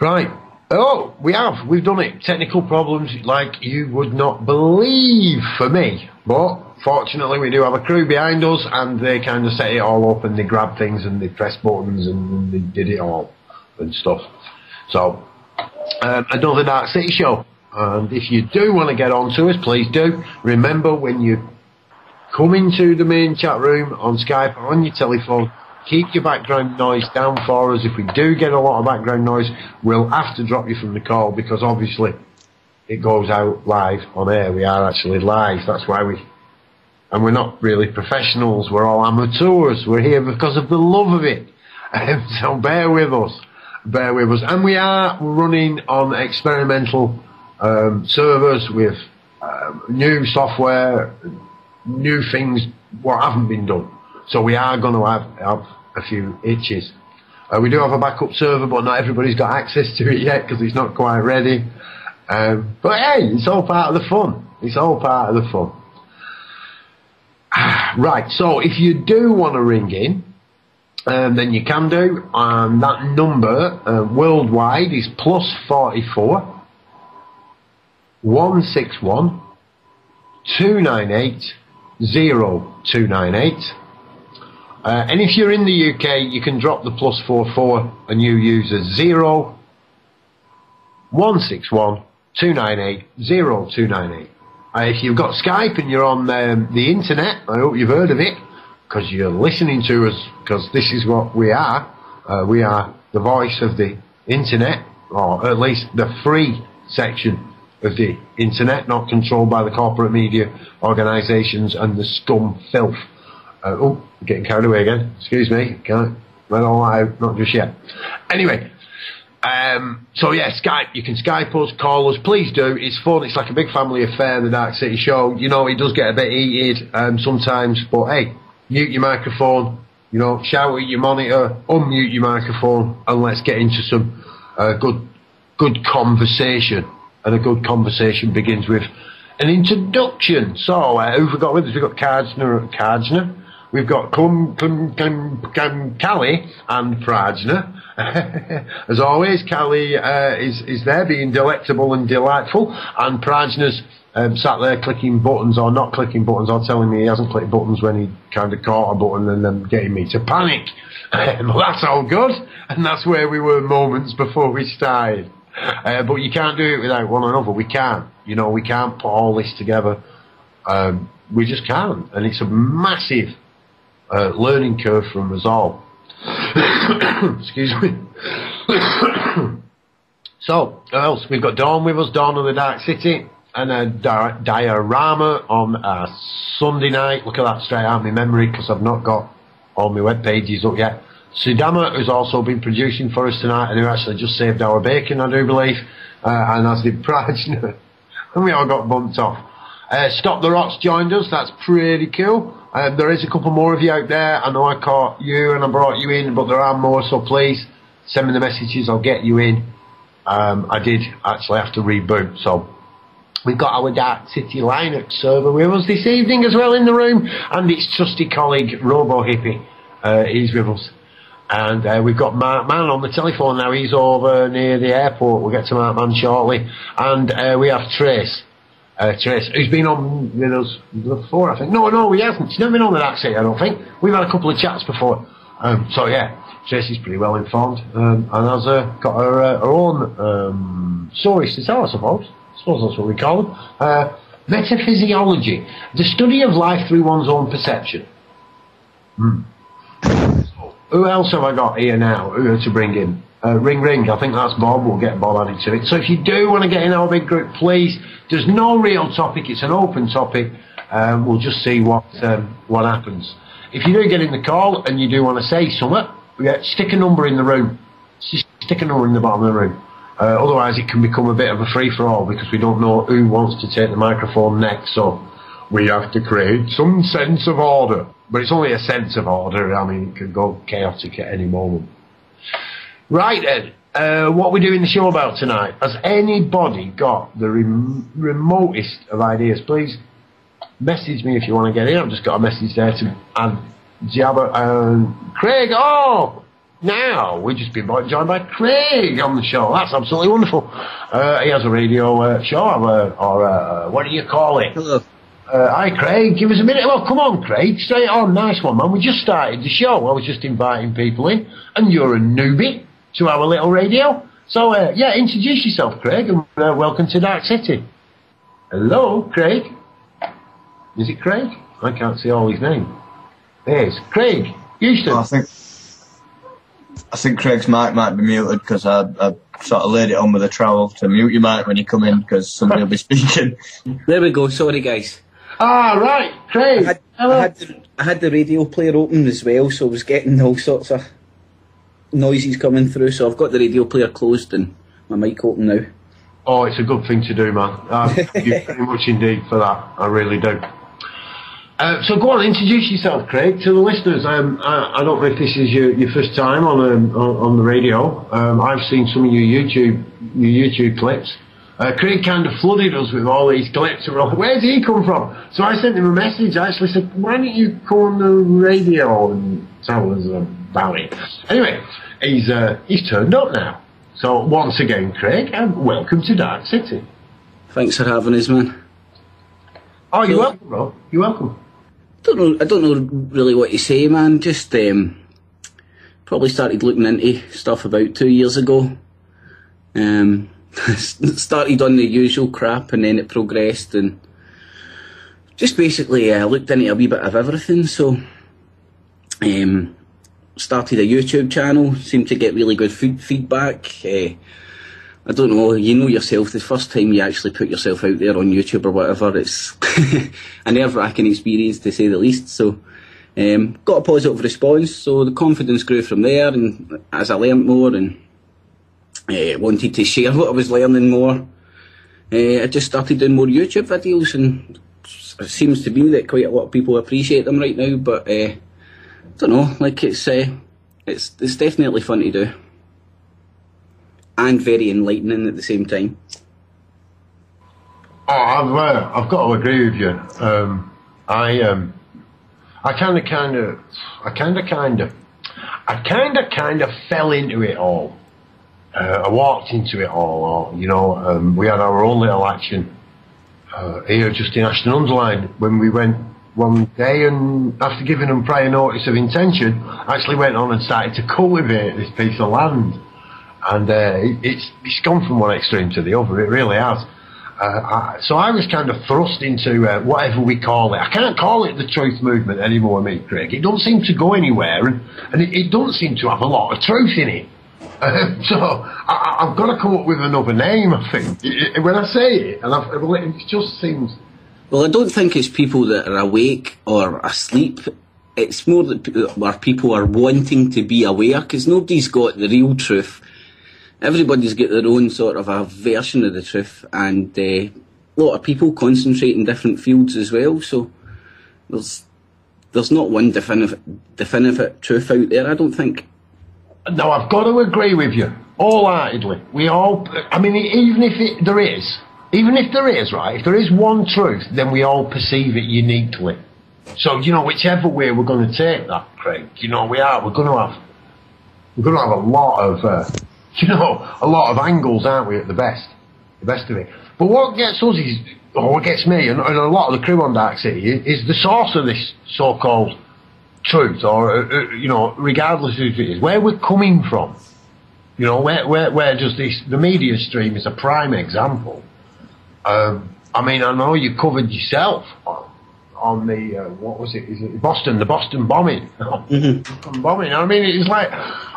Right. Oh, we have. We've done it. Technical problems like you would not believe for me. But fortunately, we do have a crew behind us and they kind of set it all up and they grab things and they press buttons and they did it all and stuff. So, um, another Dark City show. And if you do want to get on to us, please do. Remember when you come into the main chat room on Skype or on your telephone, keep your background noise down for us. If we do get a lot of background noise, we'll have to drop you from the call because obviously it goes out live on air. We are actually live. That's why we, and we're not really professionals. We're all amateurs. We're here because of the love of it. so bear with us. Bear with us. And we are running on experimental um, servers with um, new software, new things what haven't been done. So we are going to have, have a few itches. Uh, we do have a backup server, but not everybody's got access to it yet because it's not quite ready. Um, but hey, it's all part of the fun. It's all part of the fun. right, so if you do want to ring in, um, then you can do. And that number uh, worldwide is plus 44 161 298 0298. Uh, and if you're in the UK, you can drop the plus four four and you use a 0 161 298 0298. Uh, if you've got Skype and you're on um, the internet, I hope you've heard of it because you're listening to us because this is what we are. Uh, we are the voice of the internet, or at least the free section of the internet, not controlled by the corporate media organisations and the scum filth. Uh, oh, getting carried away again. Excuse me. Can't let all that out. Not just yet. Anyway, um, so yeah, Skype. You can Skype us, call us. Please do. It's fun. It's like a big family affair. The Dark City Show. You know, it does get a bit heated um, sometimes, but hey, mute your microphone. You know, shout at your monitor, unmute your microphone, and let's get into some uh, good, good conversation and a good conversation begins with an introduction. So, uh, who've we got with us? We've got Kardner, Kardner. We've got Klum, Klum, Klum, Klum, Callie and Prajna. As always, Callie uh, is, is there being delectable and delightful, and Prajna's um, sat there clicking buttons or not clicking buttons or telling me he hasn't clicked buttons when he kind of caught a button and then getting me to panic. well, that's all good, and that's where we were moments before we started. Uh, but you can't do it without one another. We can't. You know, we can't put all this together. Um, we just can't. And it's a massive uh, learning curve from all. Excuse me. so, else? We've got Dawn with us, Dawn of the Dark City, and a di- diorama on a Sunday night. Look at that straight out of my memory because I've not got all my web pages up yet. Sudama, who's also been producing for us tonight and who actually just saved our bacon, I do believe, uh, and as did Prajna. and we all got bumped off. Uh, Stop the Rots joined us, that's pretty cool. Um, there is a couple more of you out there. I know I caught you and I brought you in, but there are more, so please send me the messages, I'll get you in. Um, I did actually have to reboot, so We've got our Dark City Linux server with us this evening as well in the room, and its trusty colleague Robo Hippie uh, is with us. And uh, we've got Mark Mann on the telephone now. He's over near the airport. We'll get to Mark Mann shortly. And uh, we have Trace. Uh, Trace, who's been on with us before, I think. No, no, he hasn't. He's never been on the Dark City, I don't think. We've had a couple of chats before. Um, so yeah, Tracy's pretty well informed, um, and has uh, got her, uh, her own um, stories to tell, I suppose. I suppose that's what we call them. Uh, metaphysiology, the study of life through one's own perception. Hmm who else have I got here now who to bring in? Uh, ring ring, I think that's Bob, we'll get Bob added to it. So if you do want to get in our big group, please, there's no real topic, it's an open topic, um, we'll just see what, um, what happens. If you do get in the call and you do want to say something, yeah, stick a number in the room. Just stick a number in the bottom of the room. Uh, otherwise it can become a bit of a free-for-all because we don't know who wants to take the microphone next, so we have to create some sense of order. But it's only a sense of order. I mean, it can go chaotic at any moment. Right then, uh, what we're doing the show about tonight? Has anybody got the rem- remotest of ideas? Please message me if you want to get in. I've just got a message there to add Jabba and Craig. Oh, now we've just been joined by Craig on the show. That's absolutely wonderful. Uh, he has a radio uh, show, or, or uh, what do you call it? Hello. Uh, hi, Craig. Give us a minute. Well, come on, Craig. Straight on. Nice one, man. We just started the show. I was just inviting people in, and you're a newbie to our little radio. So, uh, yeah, introduce yourself, Craig, and uh, welcome to Dark City. Hello, Craig. Is it Craig? I can't see all his name. There's Craig Houston. Oh, I think I think Craig's mic might be muted because I, I sort of laid it on with a trowel to mute your mic when you come in because somebody will be speaking. There we go. Sorry, guys. Ah, right, Craig. I had, Hello. I had, the, I had the radio player open as well, so I was getting all sorts of noises coming through. So I've got the radio player closed and my mic open now. Oh, it's a good thing to do, man. Uh, thank you very much indeed for that. I really do. Uh, so go on, introduce yourself, Craig, to the listeners. Um, I, I don't know if this is your, your first time on, um, on on the radio. Um, I've seen some of your YouTube your YouTube clips. Uh, Craig kind of flooded us with all these clips. And we're like, where's he come from? So I sent him a message. I actually said, why don't you come on the radio and tell us about it? Anyway, he's uh, he's turned up now. So once again, Craig, and welcome to Dark City. Thanks for having us, man. Oh, you're Yeah. welcome, bro. You're welcome. Don't know. I don't know really what to say, man. Just um, probably started looking into stuff about two years ago. Um, started on the usual crap, and then it progressed, and just basically uh, looked into a wee bit of everything. So, um, started a YouTube channel. Seemed to get really good feed- feedback. Uh, I don't know, you know yourself, the first time you actually put yourself out there on YouTube or whatever, it's a nerve wracking experience to say the least. So, um, got a positive response, so the confidence grew from there, and as I learnt more and uh, wanted to share what I was learning more, uh, I just started doing more YouTube videos, and it seems to be that quite a lot of people appreciate them right now, but uh, don't know, like it's, uh, it's, it's definitely fun to do and very enlightening at the same time. Oh, I've uh, I've got to agree with you. Um, I um, I kind of, kind of, I kind of, kind of, I kind of, kind of fell into it all. Uh, I walked into it all. You know, um, we had our own little action uh, here just in Ashton-under-Lyne when we went one day and after giving them prior notice of intention, actually went on and started to cultivate this piece of land. And uh, it, it's it's gone from one extreme to the other. It really has. Uh, I, so I was kind of thrust into uh, whatever we call it. I can't call it the truth movement anymore, me, Craig. It don't seem to go anywhere, and, and it, it don't seem to have a lot of truth in it. So I, I've got to come up with another name. I think It- it- when I say it, and I've, it just seems. Well, I don't think it's people that are awake or asleep. It's more that where people are wanting to be aware because nobody's got the real truth. Everybody's got their own sort of a version of the truth, and uh, a lot of people concentrate in different fields as well. So there's there's not one definitive definitive truth out there. I don't think. No, I've got to agree with you wholeheartedly. We all, I mean, even if it, there is, even if there is, right, if there is one truth, then we all perceive it uniquely. So, you know, whichever way we're going to take that, Craig, you know, we are, we're going to have, we're going to have a lot of, uh, you know, a lot of angles, aren't we, at the best, the best of it. But what gets us is, or what gets me, and, and a lot of the crew on Dark City, is, is the source of this so-called truth, or uh, uh, you know, regardless of it is, where we're coming from. You know, where where where just this the media stream is a prime example. Um, I mean, I know you covered yourself on, on the uh, what was it? Is it Boston? The Boston bombing. Boston bombing. I mean, it's like,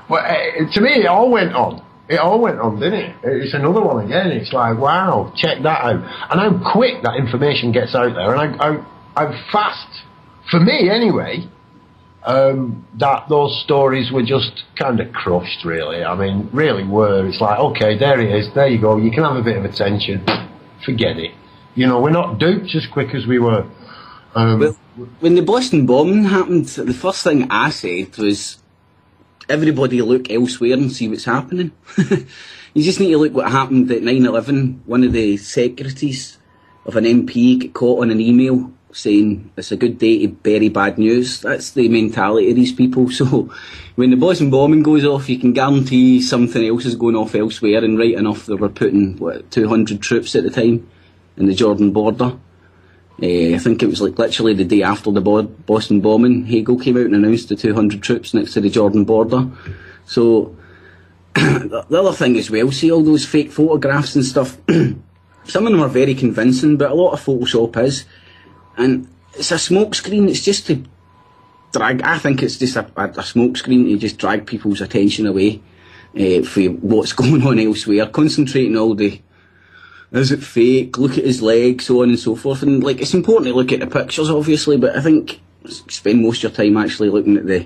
well, uh, to me, it all went on. It all went on, didn't it? It's another one again. It's like, wow, check that out. And how quick that information gets out there, and how, how, how fast, for me anyway, um, that those stories were just kind of crushed, really. I mean, really were. It's like, okay, there it is, there you go. You can have a bit of attention. Forget it. You know, we're not duped as quick as we were. Um, when the Boston bombing happened, the first thing I said was, everybody look elsewhere and see what's happening. you just need to look what happened at 9-11. One of the secretaries of an MP got caught on an email saying it's a good day to bury bad news. That's the mentality of these people. So when the Boston bombing goes off, you can guarantee something else is going off elsewhere. And right enough, they were putting what 200 troops at the time in the Jordan border. Uh, I think it was like literally the day after the Boston bombing, Hagel came out and announced the 200 troops next to the Jordan border. So the other thing as well, see all those fake photographs and stuff. Some of them are very convincing, but a lot of Photoshop is, and it's a smokescreen. It's just to drag. I think it's just a, a, a smokescreen to just drag people's attention away uh, from what's going on elsewhere. Concentrating all the is it fake? Look at his legs, so on and so forth. And like, it's important to look at the pictures, obviously, but I think spend most of your time actually looking at the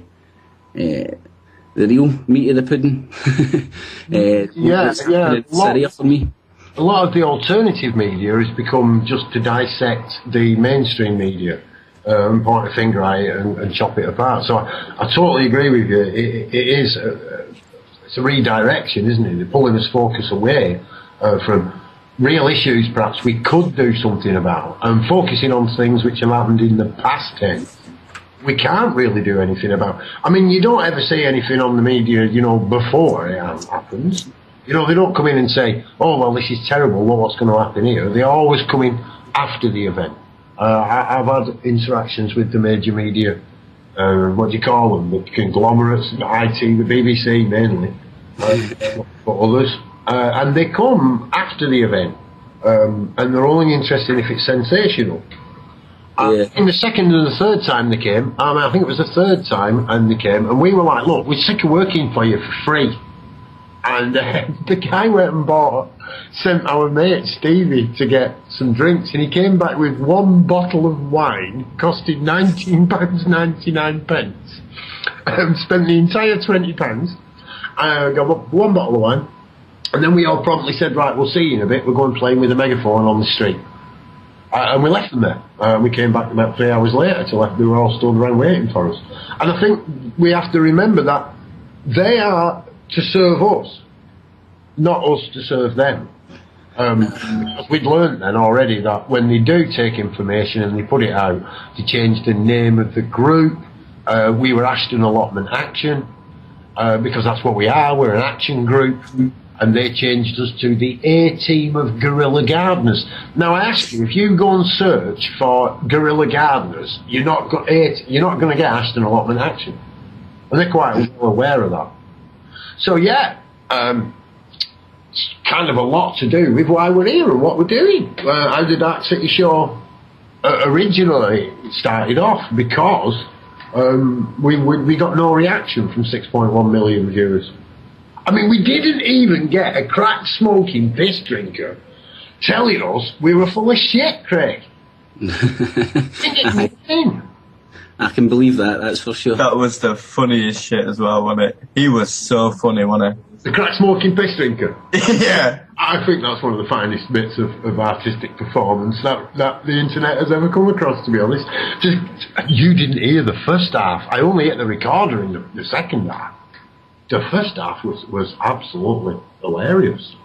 uh, the real meat of the pudding. uh, yeah, yeah. Lot, for me. A lot of the alternative media has become just to dissect the mainstream media. Um, point a finger at it and, and chop it apart. So I, I, totally agree with you. it, it is a, it's a redirection, isn't it? They're pulling us focus away uh, from real issues perhaps we could do something about and focusing on things which have happened in the past tense we can't really do anything about. I mean, you don't ever see anything on the media, you know, before it happens. You know, they don't come in and say, "Oh, well, this is terrible. Well, what's going to happen here?" They always come in after the event. Uh, I, have had interactions with the major media. Uh, what do you call them? The conglomerates, the IT, the BBC mainly, uh, but others. Uh, and they come after the event, um, and they're only interested if it's sensational. Yeah. In the second and the third time they came, I, mean, I think it was the third time, and they came, and we were like, "Look, we're sick of working for you for free." And uh, the guy went and bought, sent our mate Stevie to get some drinks, and he came back with one bottle of wine, costing nineteen pounds ninety nine pence. Um, spent the entire twenty pounds. I got one bottle of wine, and then we all promptly said, right, we'll see you in a bit. We're going playing with a megaphone on the street. Uh, and we left them there. Uh, we came back about three hours later to let, they were all stood around waiting for us. And I think we have to remember that they are to serve us, not us to serve them. Um, we'd learned then already that when they do take information and they put it out, they change the name of the group. Uh, we were Ashton Allotment Action, uh, because that's what we are. We're an action group and they changed us to the A team of guerrilla gardeners. Now I ask you, if you go and search for guerrilla gardeners, you're not go- you're not going to get Ashton allotment action, and they're quite well aware of that. So yeah, um, it's kind of a lot to do with why we're here and what we're doing. Uh, how did Dark City Show uh, originally started off? Because um, we, we we got no reaction from 6.1 million viewers. I mean, we didn't even get a crack smoking piss drinker telling us we were full of shit, Craig. I can believe that, that's for sure. That was the funniest shit as well, wasn't it? He was so funny, wasn't he? The crack smoking piss drinker? yeah. I think that's one of the finest bits of, of artistic performance that, that the internet has ever come across, to be honest. Just, you didn't hear the first half. I only hit the recorder in the, the second half the first half was, was absolutely hilarious.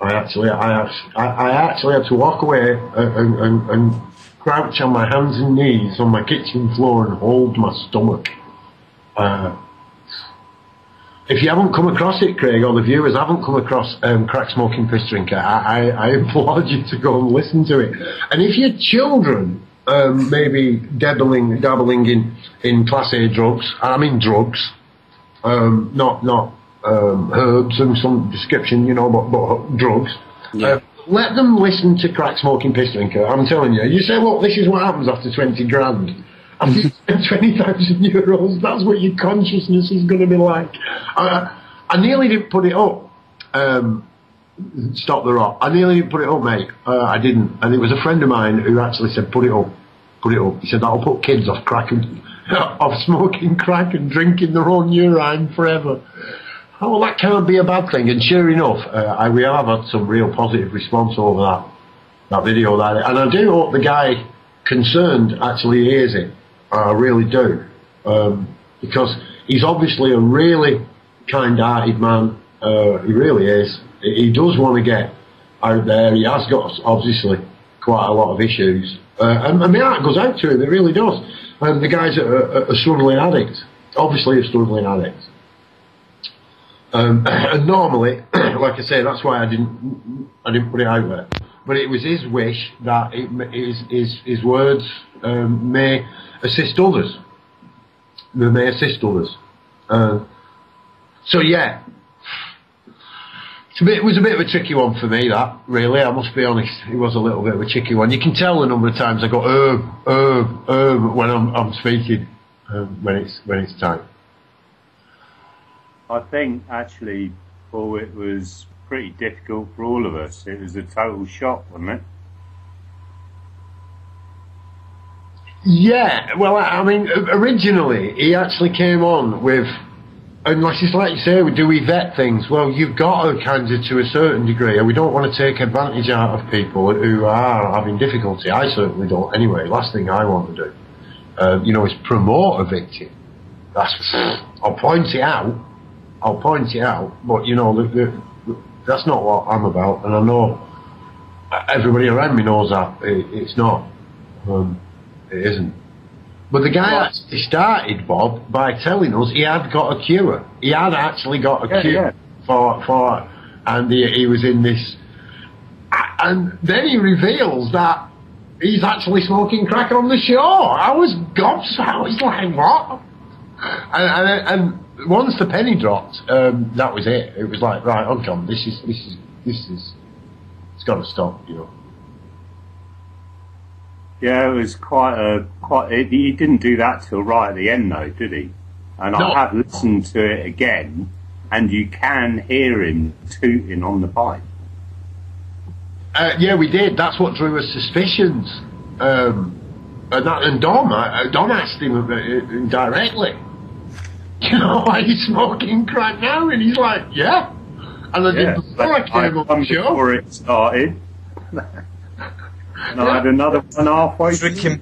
I actually, I, I actually had to walk away and, and, and crouch on my hands and knees on my kitchen floor and hold my stomach. Uh, if you haven't come across it, Craig, or the viewers haven't come across um, Crack Smoking Piss Drinker, I, I, I applaud you to go and listen to it. And if your children um, maybe dabbling, dabbling in, in Class A drugs, I mean drugs, um, not not um, herbs and some description, you know, but, but drugs. Yeah. Uh, let them listen to crack smoking piss drinker. I'm telling you. You say, look, this is what happens after 20 grand. After you spend 20,000 euros, that's what your consciousness is going to be like. I, I nearly didn't put it up. Um, stop the rot. I nearly didn't put it up, mate. Uh, I didn't. And it was a friend of mine who actually said, put it up. Put it up. He said, that'll put kids off crack and of smoking crack and drinking their own urine forever. Oh, that can't be a bad thing. And sure enough, uh, I, we have had some real positive response over that that video. That and I do hope the guy concerned actually hears it. I really do, um, because he's obviously a really kind-hearted man. Uh, he really is. He does want to get out there. He has got obviously quite a lot of issues, Uh, and, and my goes out to him, it really does. And the guy's a, a, a struggling addict, obviously a struggling addict. Um, and normally, like I say, that's why I didn't, I didn't put it out there. But it was his wish that it, his, his, his words um, may assist others. They may assist others. Uh, so yeah, bit, it was a bit of a tricky one for me. That really, I must be honest, it was a little bit of a tricky one. You can tell the number of times I go herb, herb, herb when I'm, I'm speaking um, when it's when it's time. I think actually, Paul, it was pretty difficult for all of us. It was a total shock, wasn't it? Yeah, well, I mean, originally he actually came on with, like it's like you say, do we vet things? Well, you've got to kind of to a certain degree, and we don't want to take advantage out of people who are having difficulty. I certainly don't. Anyway, last thing I want to do, uh, you know, is promote a victim. That's I'll point it out. I'll point it out, but you know, the, the, that's not what I'm about, and I know everybody around me knows that it, it's not. Um, it isn't. But the guy Well- actually started, Bob, by telling us he had got a cure. He had actually got a Yeah, cure yeah. for for, and he, he was in this. And then he reveals that he's actually smoking crack on the show. I was gobsmacked. I was like, what? And, and, and once the penny dropped, um, that was it. It was like, right, on come. This is this is this is. It's got to stop, you know. Yeah, it was quite a quite. It, he didn't do that till right at the end, though, did he? And No. I have listened to it again, and you can hear him tooting on the bike. Uh, yeah, we did. That's what drew us suspicions. Um, and, that, and Dom, uh, Dom asked him uh, directly, you know, are you smoking crack now? And he's like, yeah. And I Yeah, did before I came on come the show. before it started. and I had another one halfway. through. Drinking,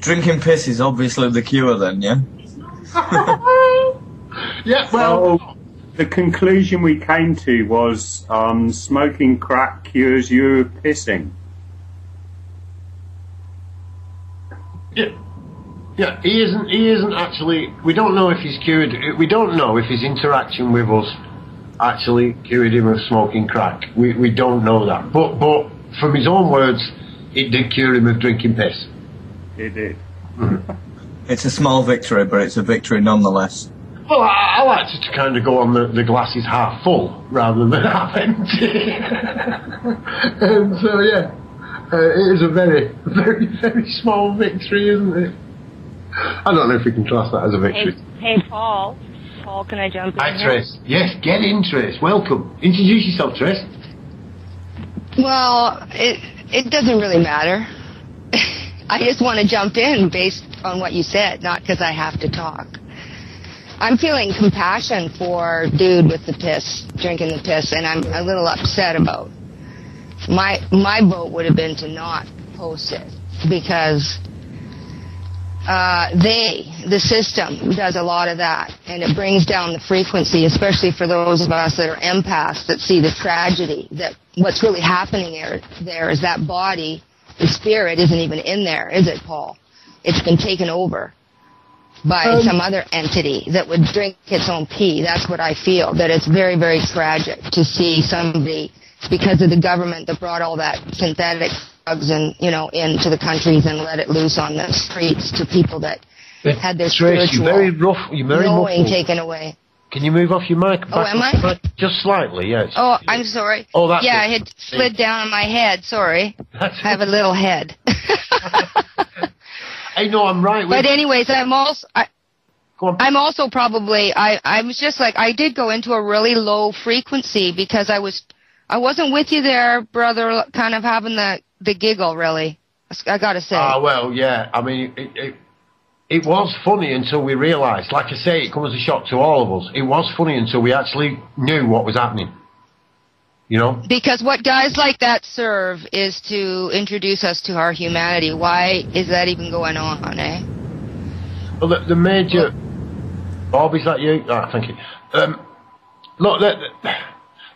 drinking piss is obviously the cure then, yeah? yeah, well, Well, the conclusion we came to was um, smoking crack cures you of pissing. yeah. Yeah, he isn't. He isn't actually. We don't know if he's cured. We don't know if his interaction with us actually cured him of smoking crack. We we don't know that. But but from his own words, it did cure him of drinking piss. It did. It's a small victory, but it's a victory nonetheless. Well, I, I like to, to kind of go on the, the glass is half full rather than half empty. and so, yeah, uh, it is a very, very, very small victory, isn't it? I don't know if we can class that as a victory. hey, Paul. Paul, can I jump in Hi, here? Trace. Yes, get in, Trace. Welcome. Introduce yourself, Trace. Well, it it doesn't really matter. I just want to jump in based on what you said, not because I have to talk. I'm feeling compassion for dude with the piss, drinking the piss, and I'm a little upset about. My my vote would have been to not post it because uh, they, the system, does a lot of that, and it brings down the frequency, especially for those of us that are empaths that see the tragedy. That what's really happening there, there is that body, the spirit, isn't even in there, is it, Paul? It's been taken over by Um, some other entity that would drink its own pee. That's what I feel. That it's very, very tragic to see somebody because of the government that brought all that synthetic drugs and you know into the countries and let it loose on the streets to people that had their Trace, you're spiritual very rough. You're very knowing muffled. taken away. Can you move off your mic? Oh, am I? Just slightly, yes. Oh, I'm sorry. Oh, that's yeah, it. I had slid down on my head. Sorry, That's I have a little head. I know I'm right. but anyways, I'm also I. I'm also probably I I was just like I did go into a really low frequency because I was I wasn't with you there, brother. Kind of having the the giggle, really. I gotta say. Ah, well, yeah. I mean, it, it, it was funny until we realised. Like I say, it comes as a shock to all of us. It was funny until we actually knew what was happening. You know? Because what guys like that serve is to introduce us to our humanity. Why is that even going on, eh? Well, the, the major. Bob, is that you? Ah, thank you. Um, look, the, the-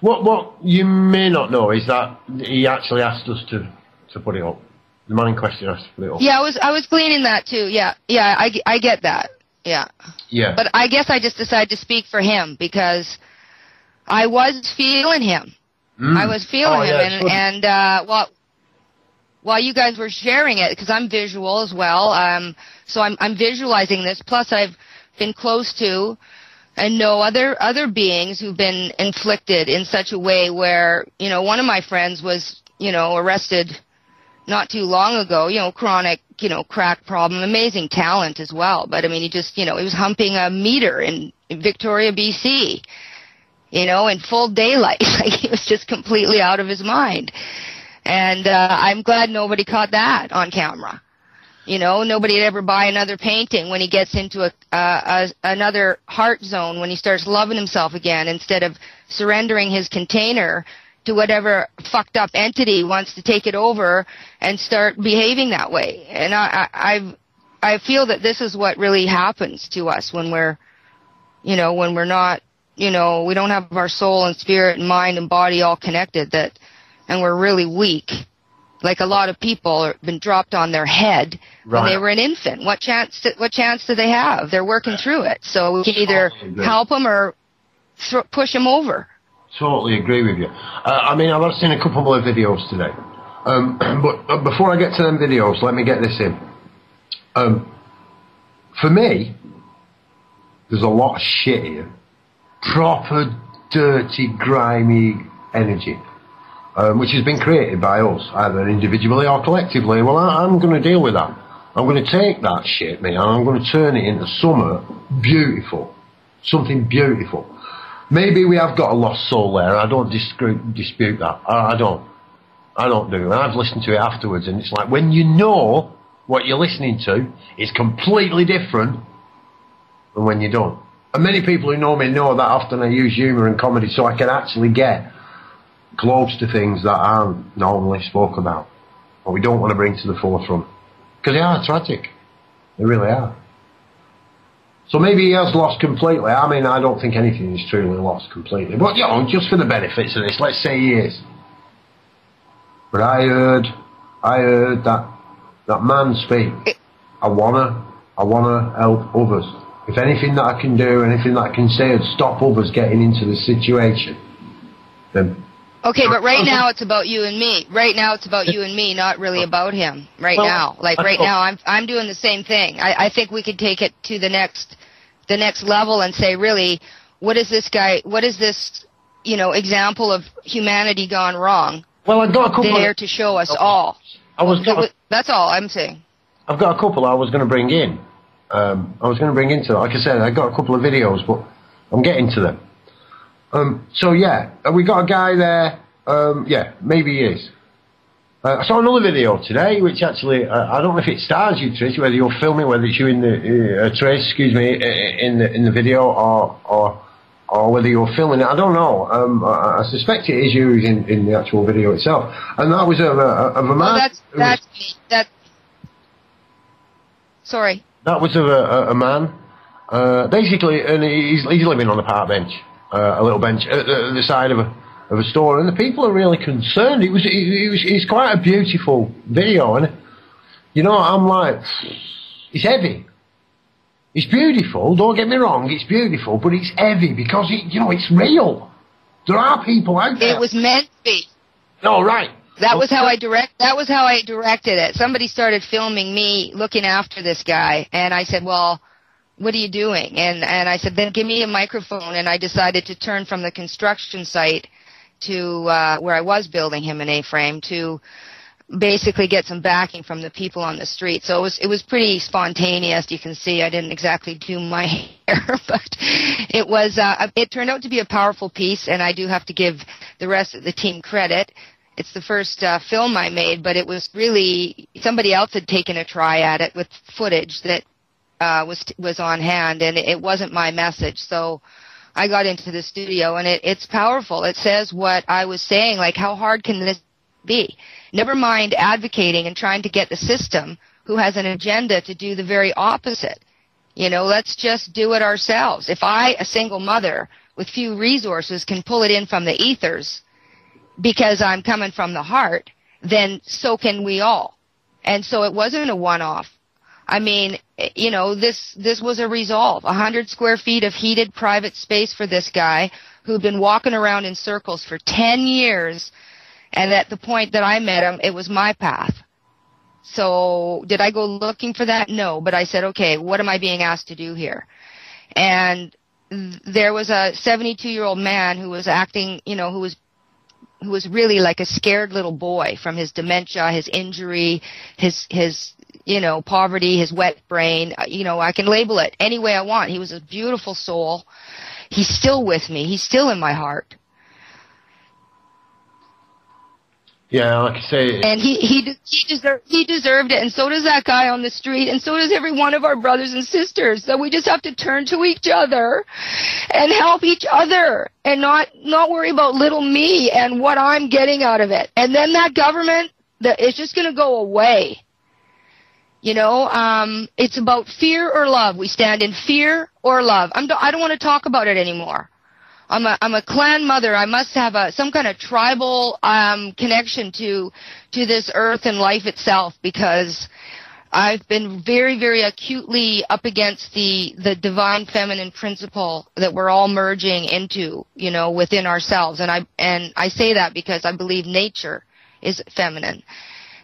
what what you may not know is that he actually asked us to it up. The man in question has to put it. Yeah, I was I was gleaning that too. Yeah, yeah, I, I get that. Yeah, Yeah. but I guess I just decided to speak for him because I was feeling him. Mm. I was feeling Oh, him, yeah, and good. and uh, while while you guys were sharing it, because I'm visual as well, um, so I'm I'm visualizing this. Plus, I've been close to and know other other beings who've been inflicted in such a way where you know one of my friends was you know arrested not too long ago. You know, chronic you know crack problem, amazing talent as well. But I mean, he just you know he was humping a meter in, in Victoria, BC you know, in full daylight. Like he was just completely out of his mind. And uh, I'm glad nobody caught that on camera. You know, nobody'd ever buy another painting when he gets into a, uh, a another heart zone when he starts loving himself again instead of surrendering his container to whatever fucked up entity wants to take it over and start behaving that way. And I, I I've I feel that this is what really happens to us when we're you know, when we're not you know, we don't have our soul and spirit and mind and body all connected that, and we're really weak. Like a lot of people have been dropped on their head when they were an infant. What chance? What chance do they have? They're working through it. So we can either help them or thro- push them over. Totally agree with you. Uh, I mean, I've seen a couple more videos today. Um, but before I get to them videos, let me get this in. Um, for me, there's a lot of shit here. Proper, dirty, grimy energy. Um, which has been created by us, either individually or collectively. Well, I, I'm going to deal with that. I'm going to take that shit, me, and I'm going to turn it into summer beautiful. Something beautiful. Maybe we have got a lost soul there. I don't dispute, dispute that. I, I don't. I don't do. And I've listened to it afterwards, and it's like when you know what you're listening to, it's completely different than when you don't. And many people who know me know that often I use humour and comedy so I can actually get close to things that aren't normally spoken about, or we don't want to bring to the forefront. Because they are tragic. They really are. So maybe he has lost completely. I mean, I don't think anything is truly lost completely. But, you know, just for the benefits of this, let's say he is. But I heard, I heard that, that man speak. I wanna, I wanna help others. If anything that I can do, anything that I can say would stop others getting into this situation, then Okay, but right now it's about you and me. Right now it's about you and me, not really about him. Right Well, now, like right now, I'm I'm doing the same thing. I, I think we could take it to the next the next level and say, really, what is this guy? What is this? You know, example of humanity gone wrong well, I've got a couple. there Of, to show us all. I was got, That's all I'm saying. I've got a couple I was going to bring in. Um, I was going to bring into that. Like I said, I got a couple of videos, but I'm getting to them. Um, so yeah, we got a guy there. Um, yeah, maybe he is. Uh, I saw another video today, which actually uh, I don't know if it stars you, Trish, whether you're filming, whether it's you in the uh, Trace, excuse me, in the in the video, or or or whether you're filming it. I don't know. Um, I, I suspect it is you in, in the actual video itself, and that was of a of a man. That's who was- me. That. Sorry. that was of a, a, a man. Uh, basically, and he's, he's living on a park bench, uh, a little bench at the, the side of a of a store, and the people are really concerned. It was it, it was it's quite a beautiful video, and you know I'm like, it's heavy. It's beautiful. Don't get me wrong. It's beautiful, but it's heavy because it you know it's real. There are people out there. It was meant to be. oh right. That was how I direct. That was how I directed it. Somebody started filming me looking after this guy, and I said, "Well, what are you doing?" And and I said, "Then give me a microphone." And I decided to turn from the construction site to uh, where I was building him an A-frame to basically get some backing from the people on the street. So it was it was pretty spontaneous. You can see I didn't exactly do my hair, but it was uh, it turned out to be a powerful piece, and I do have to give the rest of the team credit. It's the first uh, film I made, but it was really somebody else had taken a try at it with footage that uh, was was on hand, and it wasn't my message. So I got into the studio, and it, it's powerful. It says what I was saying, like how hard can this be? Never mind advocating and trying to get the system who has an agenda to do the very opposite. You know, let's just do it ourselves. If I, a single mother with few resources, can pull it in from the ethers because I'm coming from the heart, then so can we all. And so it wasn't a one-off. I mean, you know, this, this was a resolve. A hundred square feet of heated private space for this guy who'd been walking around in circles for 10 years. And at the point that I met him, it was my path. So did I go looking for that? No, but I said, okay, what am I being asked to do here? And there was a 72 year old man who was acting, you know, who was who was really like a scared little boy from his dementia, his injury, his his you know poverty, his wet brain. Uh, You know, I can label it any way I want. He was a beautiful soul. He's still with me. He's still in my heart. Yeah, like I say, and he he he deserved he deserved it, and so does that guy on the street, and so does every one of our brothers and sisters. So we just have to turn to each other, and help each other, and not not worry about little me and what I'm getting out of it. And then that government, that it's just going to go away. You know, um, it's about fear or love. We stand in fear or love. I'm, I don't want to talk about it anymore. I'm a I'm a clan mother. I must have a some kind of tribal um, connection to to this earth and life itself because I've been very very acutely up against the the divine feminine principle that we're all merging into, you know, within ourselves. And I and I say that because I believe nature is feminine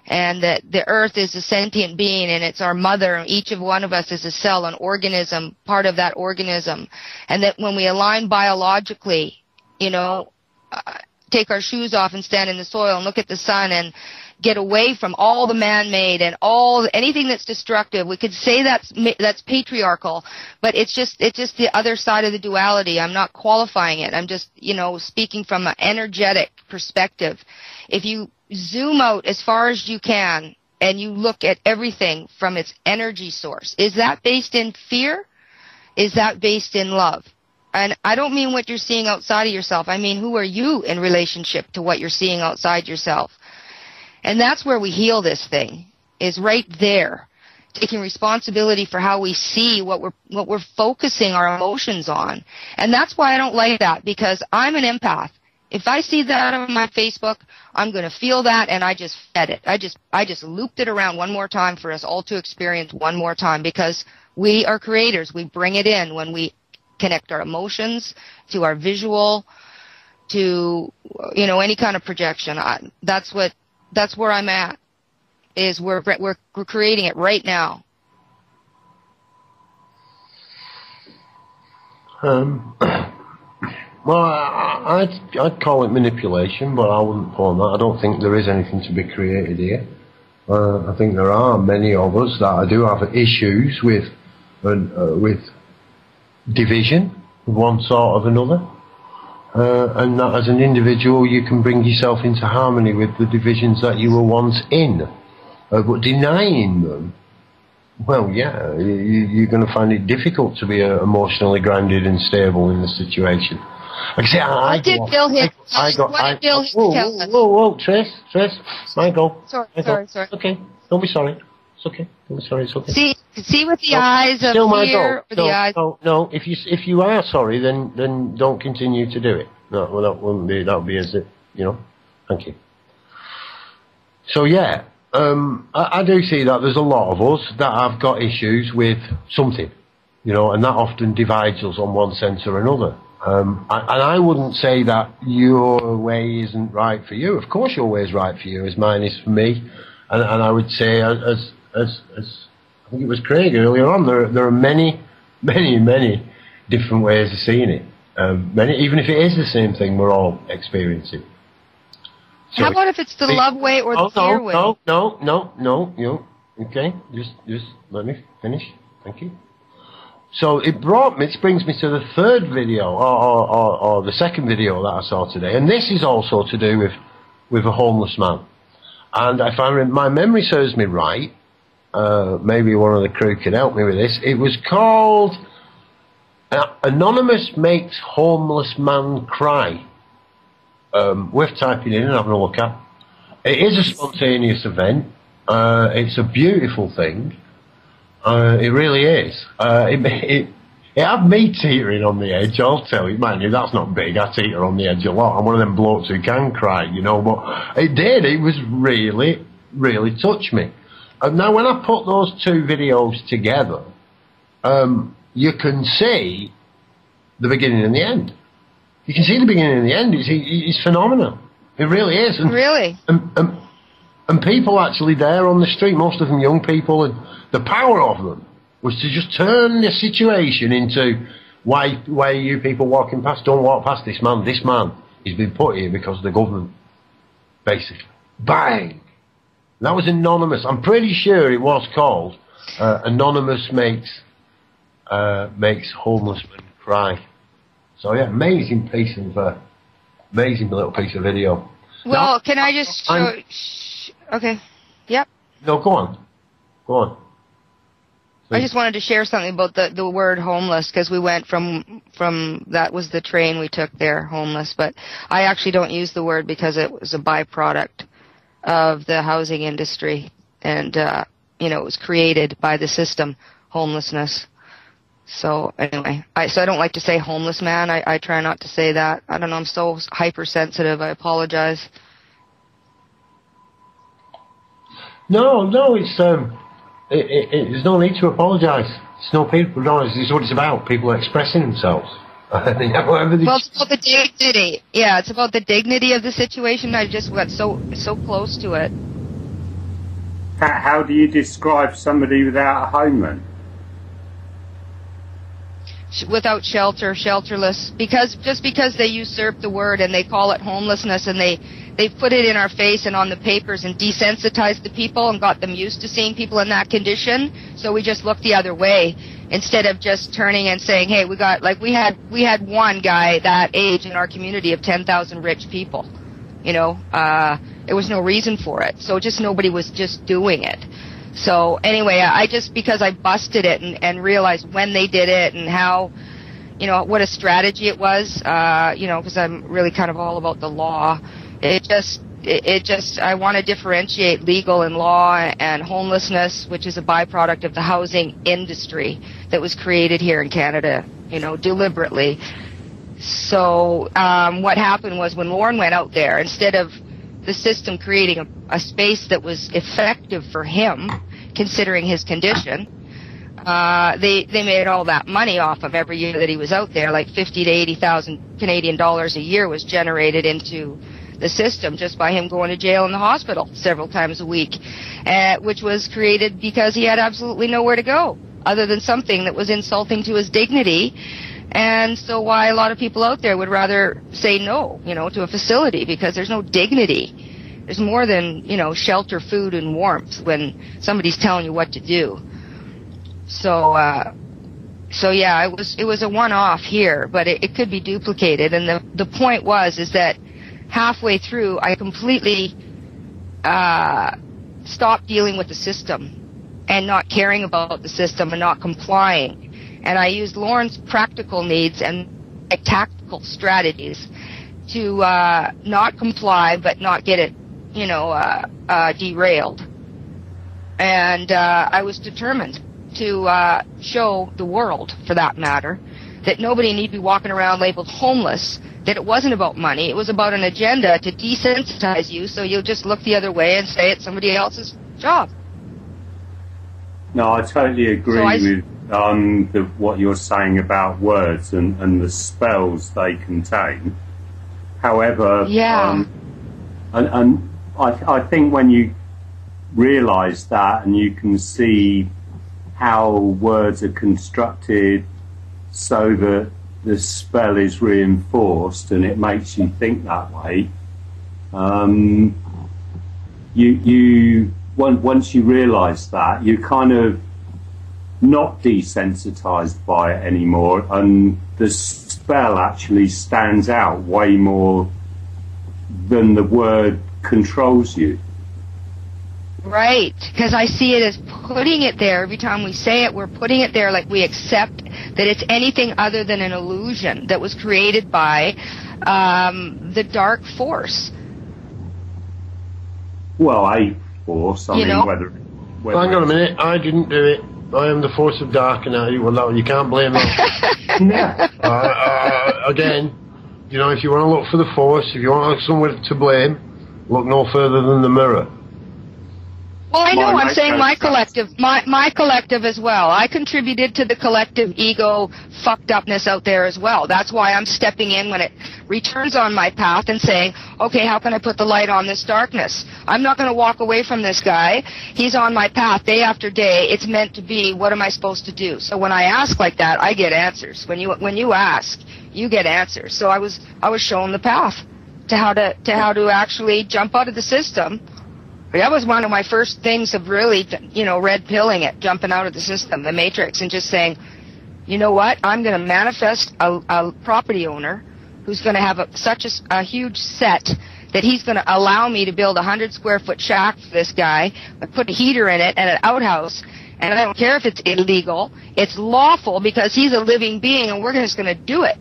and that the earth is a sentient being and it's our mother each of one of us is a cell an organism part of that organism. And that when we align biologically you know uh, take our shoes off and stand in the soil and look at the sun and get away from all the man-made and all anything that's destructive. We could say that's that's patriarchal but it's just it's just the other side of the duality. I'm not qualifying it. I'm just you know speaking from an energetic perspective. If you zoom out as far as you can and you look at everything from its energy source, is that based in fear? Is that based in love? And I don't mean what you're seeing outside of yourself. I mean, who are you in relationship to what you're seeing outside yourself? And that's where we heal this thing, is right there. Taking responsibility for how we see what we're, what we're focusing our emotions on. And that's why I don't like that, because I'm an empath. If I see that on my Facebook, I'm going to feel that and I just fed it. I just, I just looped it around one more time for us all to experience one more time because we are creators. We bring it in when we connect our emotions to our visual, to, you know, any kind of projection. I, that's what, that's where I'm at is we're, we're, we're creating it right now. Um, well, I, I'd, I'd call it manipulation, but I wouldn't call that. I don't think there is anything to be created here. Uh, I think there are many of us that I do have issues with uh, with division of one sort of another. Uh, and that as an individual you can bring yourself into harmony with the divisions that you were once in. Uh, but denying them well, yeah, you, you're going to find it difficult to be uh, emotionally grounded and stable in the situation. Like I say, I, I did go- Bill Hicks- I, I got, I, Bill Hicks whoa, tell whoa, us? whoa, whoa, Trace, Trace, Michael. Sorry, Michael. sorry, sorry. Okay. Don't be sorry. It's okay. Don't be sorry. It's okay. See, see with the No, eyes of still my fear, goal. or No, the eyes. no, no. If you if you are sorry, then then don't continue to do it. No, well, that wouldn't be that would be as it. You know. Thank you. So yeah, um, I, I do see that there's a lot of us that have got issues with something, you know, and that often divides us on one sense or another. Um, and I wouldn't say that your way isn't right for you. Of course, your way is right for you, as mine is for me. And, and I would say, as as as, as I think it was Craig earlier on, there there are many, many, many different ways of seeing it. Um, many, even if it is the same thing, we're all experiencing. So- How about if it's the See- love way or the Oh, fear no, way? No, no, no, no, no. Okay, just, just let me finish. Thank you. So it brought me, it brings me to the third video, or, or, or, or the second video that I saw today, and this is also to do with, with a homeless man. And if I my memory serves me right, uh, maybe one of the crew can help me with this. It was called uh, "Anonymous Makes Homeless Man Cry." Um, worth typing in and having a look at. It is a spontaneous event. Uh, it's a beautiful thing. Uh, it really is. Uh, it, it, it had me teetering on the edge, I'll tell you. Mind you, that's not big. I teeter on the edge a lot. I'm one of them blokes who can cry, you know, but it did. It was really, really touched me. And now, when I put those two videos together, um, you can see the beginning and the end. You can see the beginning and the end. It's, it's phenomenal. It really is. And, Really? and, and, and people actually there on the street, most of them young people, and the power of them was to just turn the situation into why why you people walking past don't walk past this man. This man has been put here because of the government. Basically, bang. That was anonymous. I'm pretty sure it was called uh, "Anonymous Makes uh, Makes Homeless Men Cry." So yeah, amazing piece of uh, amazing little piece of video. Well, Now, can I just show? Okay. Yep. No, go on, go on. I just wanted to share something about the the word homeless because we went from from that was the train we took there homeless, but I actually don't use the word because it was a byproduct of the housing industry and uh, you know it was created by the system homelessness. So anyway, I so I don't like to say homeless man. I, I try not to say that. I don't know. I'm so hypersensitive. I apologize. No, no, it's um, it, it, it, there's no need to apologise. It's no people. No, this is what it's about. People expressing themselves. Whatever they- Well, it's about the dignity. Yeah, it's about the dignity of the situation. I just got so so close to it. How, how do you describe somebody without a home then? without shelter, shelterless, because just because they usurp the word and they call it homelessness and they they put it in our face and on the papers and desensitized the people and got them used to seeing people in that condition. So we just looked the other way instead of just turning and saying, "Hey, we got like we had we had one guy that age in our community of 10,000 rich people." You know, uh there was no reason for it. So just nobody was just doing it. So anyway, I just because I busted it and, and realized when they did it and how, you know, what a strategy it was. Uh, you know, because I'm really kind of all about the law. It just, it, just, I want to differentiate legal and law and homelessness, which is a byproduct of the housing industry that was created here in Canada. You know, deliberately. So um, what happened was when Lauren went out there, instead of the system creating a, a space that was effective for him, considering his condition, uh, they they made all that money off of every year that he was out there, like fifty to eighty thousand Canadian dollars a year was generated into the system just by him going to jail and the hospital several times a week, uh, which was created because he had absolutely nowhere to go other than something that was insulting to his dignity. And so why a lot of people out there would rather say no, you know, to a facility because there's no dignity. There's more than, you know, shelter, food, and warmth when somebody's telling you what to do. So, uh, so yeah, it was, it was a one-off here, but it, it could be duplicated. And the, the point was, is that halfway through, I completely, uh, stopped dealing with the system and not caring about the system and not complying and I used Lauren's practical needs and tactical strategies to uh, not comply, but not get it, you know, uh, uh, derailed. And uh, I was determined to uh, show the world, for that matter, that nobody need be walking around labeled homeless. That it wasn't about money; it was about an agenda to desensitize you, so you'll just look the other way and say it's somebody else's job. No, I totally agree So I- with um, the, what you're saying about words and, and the spells they contain. However, Yeah. um, and, and I, I think when you realise that and you can see how words are constructed so that the spell is reinforced and it makes you think that way, um, you you once you realise that you kind of not desensitized by it anymore, and the spell actually stands out way more than the word controls you. Right, because I see it as putting it there every time we say it. We're putting it there like we accept that it's anything other than an illusion that was created by um, the dark force. Well, I force. I You mean, know? whether, whether Hang on a minute. I didn't do it. I am the force of dark, and I, well, no, you can't blame me. Yeah. uh, uh, again, you know, if you want to look for the force, if you want to look somewhere to blame, look no further than the mirror. Well, I know. I'm saying my collective, my my collective as well. I contributed to the collective ego fucked upness out there as well. That's why I'm stepping in when it returns on my path and saying, okay, how can I put the light on this darkness? I'm not going to walk away from this guy. He's on my path day after day. It's meant to be. What am I supposed to do? So when I ask like that, I get answers. When you when you ask, you get answers. So I was I was shown the path to how to to how to actually jump out of the system that was one of my first things of really, you know, red pilling it, jumping out of the system, the matrix, and just saying, you know what, I'm going to manifest a, a property owner who's going to have a, such a, a huge set that he's going to allow me to build a hundred square foot shack for this guy, put a heater in it and an outhouse, and I don't care if it's illegal, it's lawful because he's a living being and we're just going to do it.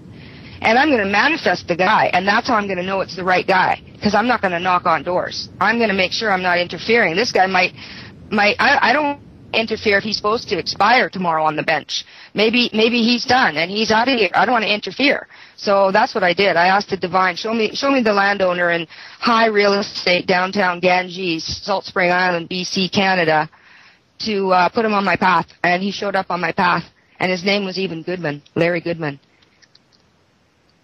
And I'm going to manifest the guy, and that's how I'm going to know it's the right guy. Because I'm not going to knock on doors. I'm going to make sure I'm not interfering. This guy might, might. I, I don't interfere if he's supposed to expire tomorrow on the bench. Maybe, maybe he's done and he's out of here. I don't want to interfere. So that's what I did. I asked the divine, show me, show me the landowner in high real estate downtown Ganges, Salt Spring Island, BC, Canada, to uh, put him on my path. And he showed up on my path, and his name was even Goodman, Larry Goodman.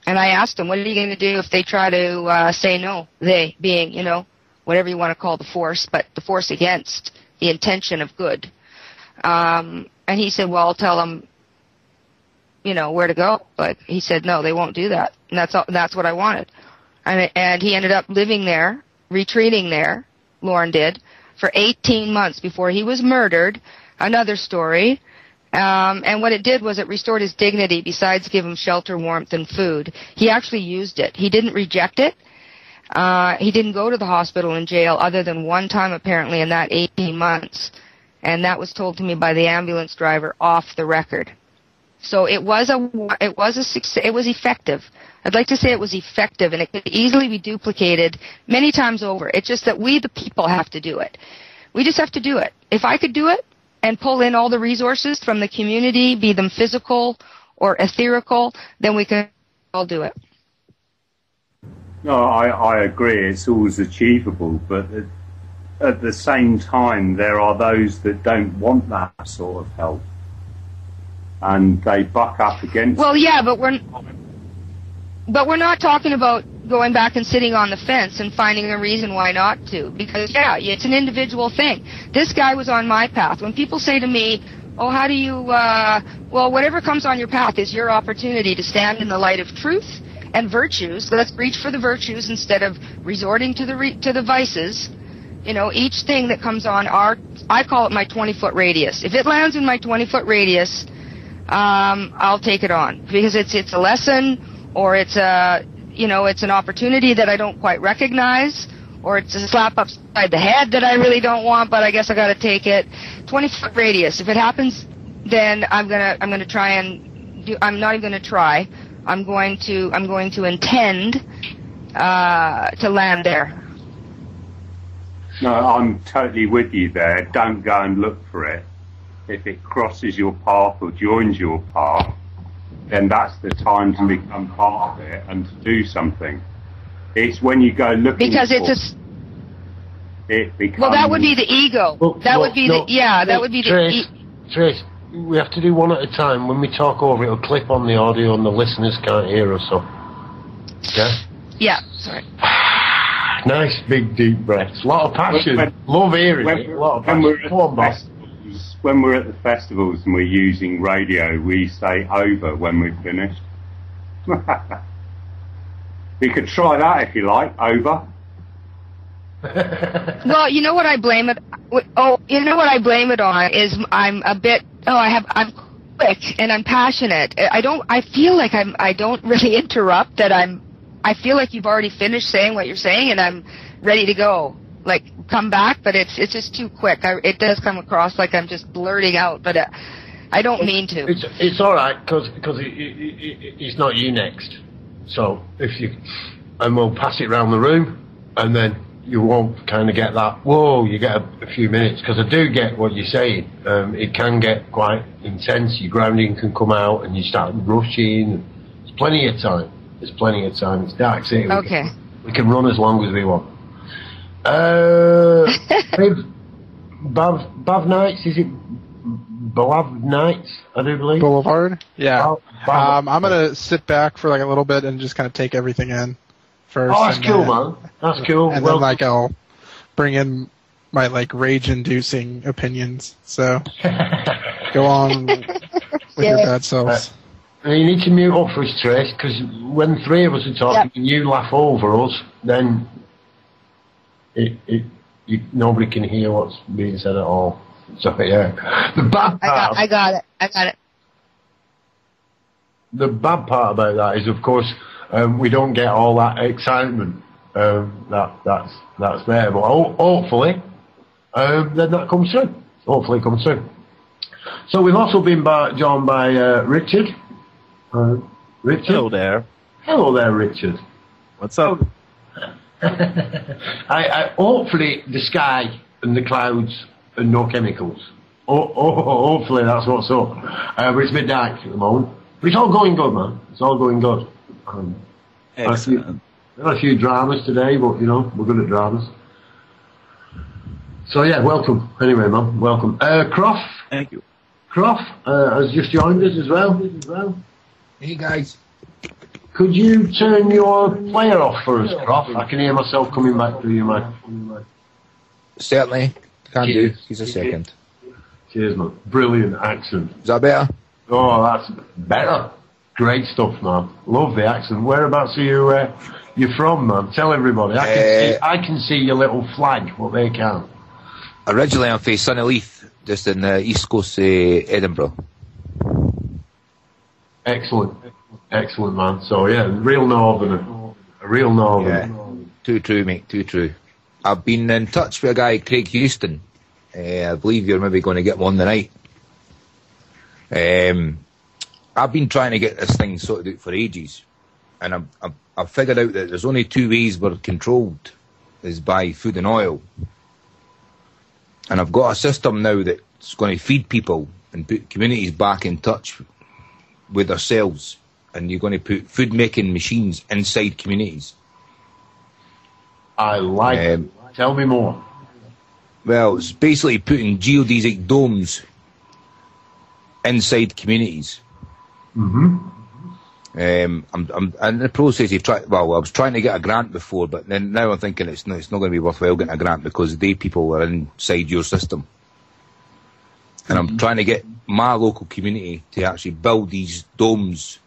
And I asked him, what are you going to do if they try to uh, say no? They being, you know, whatever you want to call the force, but the force against the intention of good. Um, and he said, well, I'll tell them, you know, where to go. But he said, no, they won't do that. And that's all, that's what I wanted. And, and he ended up living there, retreating there, Lauren did, for 18 months before he was murdered. Another story. Um, and what it did was it restored his dignity besides give him shelter, warmth, and food. He actually used it. He didn't reject it. Uh, he didn't go to the hospital and jail other than one time apparently in that 18 months. And that was told to me by the ambulance driver off the record. So it was a, it was a success, it was effective. I'd like to say it was effective and it could easily be duplicated many times over. It's just that we, the people, have to do it. We just have to do it. If I could do it and pull in all the resources from the community, be them physical or etherical, then we can all do it. No, I, I agree. It's always achievable, but at, at the same time, there are those that don't want that sort of help, and they buck up against. Well, yeah, but we're but we're not talking about going back and sitting on the fence and finding a reason why not to. Because yeah, it's an individual thing. This guy was on my path. When people say to me, "Oh, how do you?" Uh, well, whatever comes on your path is your opportunity to stand in the light of truth and virtues. Let's reach for the virtues instead of resorting to the re- to the vices. You know, each thing that comes on our, I call it my 20 foot radius. If it lands in my 20 foot radius, um, I'll take it on because it's it's a lesson or it's a you know it's an opportunity that I don't quite recognize or it's a slap upside the head that I really don't want, but I guess I got to take it. 20 foot radius. If it happens, then I'm gonna I'm gonna try and do. I'm not even gonna try. I'm going to I'm going to intend uh, to land there. No, I'm totally with you there. Don't go and look for it. If it crosses your path or joins your path, then that's the time to become part of it and to do something. It's when you go looking Because for it's a it becomes well, that would be the ego. Well, that well, would be no, the yeah. That would be the. Trace, E- Trace, we have to do one at a time. When we talk over, it'll clip on the audio, and the listeners can't hear us. So, yeah. yeah. Sorry. Nice big deep breaths. A lot of passion. When- Love hearing when, it. A lot of when passion. we're Come on, boss. Festivals, when we're at the festivals and we're using radio, we say over when we've finished. we could try that if you like. Over. Well, you know what I blame it. Oh, you know what I blame it on is I'm a bit. Oh, I have. I'm quick and I'm passionate. I don't. I feel like I'm. I don't really interrupt. That I'm. I feel like you've already finished saying what you're saying, and I'm ready to go. Like come back, but it's it's just too quick. I, it does come across like I'm just blurting out, but uh, I don't mean to. It's it's all right because because it, it, it, it's not you next. So if you and we'll pass it around the room, and then you won't kind of get that. Whoa, you get a, a few minutes because I do get what you're saying. Um, it can get quite intense. Your grounding can come out, and you start rushing. There's plenty of time. There's plenty of time. It's dark city. We Okay. Can, we can run as long as we want. Uh, Viv, Bav Bav Nights? Is it Bav Nights? I do believe. Boulevard. Yeah. Bav- Bav- Um, I'm gonna sit back for like a little bit and just kind of take everything in first. oh, that's and cool, then- man. That's cool. And well, then like I'll bring in my like rage-inducing opinions. So go on with your bad selves. Uh, you need to mute up for us, Trace, because when three of us are talking and you laugh over us, then it, it, you, nobody can hear what's being said at all. So yeah, the bad I got, part, I got it. I got it. the bad part about that is, of course, um, we don't get all that excitement. Um, that that's that's there, but ho- hopefully, um, then that comes through. Hopefully, it comes through. So we've also been by, joined by uh, Richard. Uh, Richard. Hello there. Hello there, Richard. What's up? I, I, hopefully the sky and the clouds and no chemicals. Oh, oh, hopefully that's what's up. Uh, but it's a bit dark at the moment. But it's all going good, man. It's all going good. Um, had a few- Excellent. had a few dramas today, but you know we're good at dramas. So yeah, welcome. Anyway, man, welcome. Uh, Croft, Thank you. Croft uh, has just joined us as well. As well. Hey guys. Could you turn your player off for us, Croft? I can hear myself coming back through you, mic. Certainly. Can do. He's a second. Cheers, man. Brilliant accent. Is that better? Oh, that's better. Great stuff, man. Love the accent. Whereabouts are you? Uh, you from, man? Tell everybody. I can Uh, see. I can see your little flag, but they can't. Originally I'm from Sunnyleith, just in the east coast of Edinburgh. Excellent, excellent, man. So yeah, real northerner, a real northerner. Yeah. Too true, mate, too true. I've been in touch with a guy, Craig Houston. Uh, I believe you're maybe going to get one tonight. Um, I've been trying to get this thing sorted out for ages, and I've, I've, figured out that there's only two ways we're controlled, is by food and oil. And I've got a system now that's going to feed people and put communities back in touch with ourselves, and you're going to put food making machines inside communities. I like. Um, it. Tell me more. Well, it's basically putting geodesic domes inside communities. hmm Um, I'm, I'm in the process of trying. Well, I was trying to get a grant before, but then now I'm thinking it's not, it's not going to be worthwhile getting a grant because they people are inside your system, and I'm trying to get my local community to actually build these domes,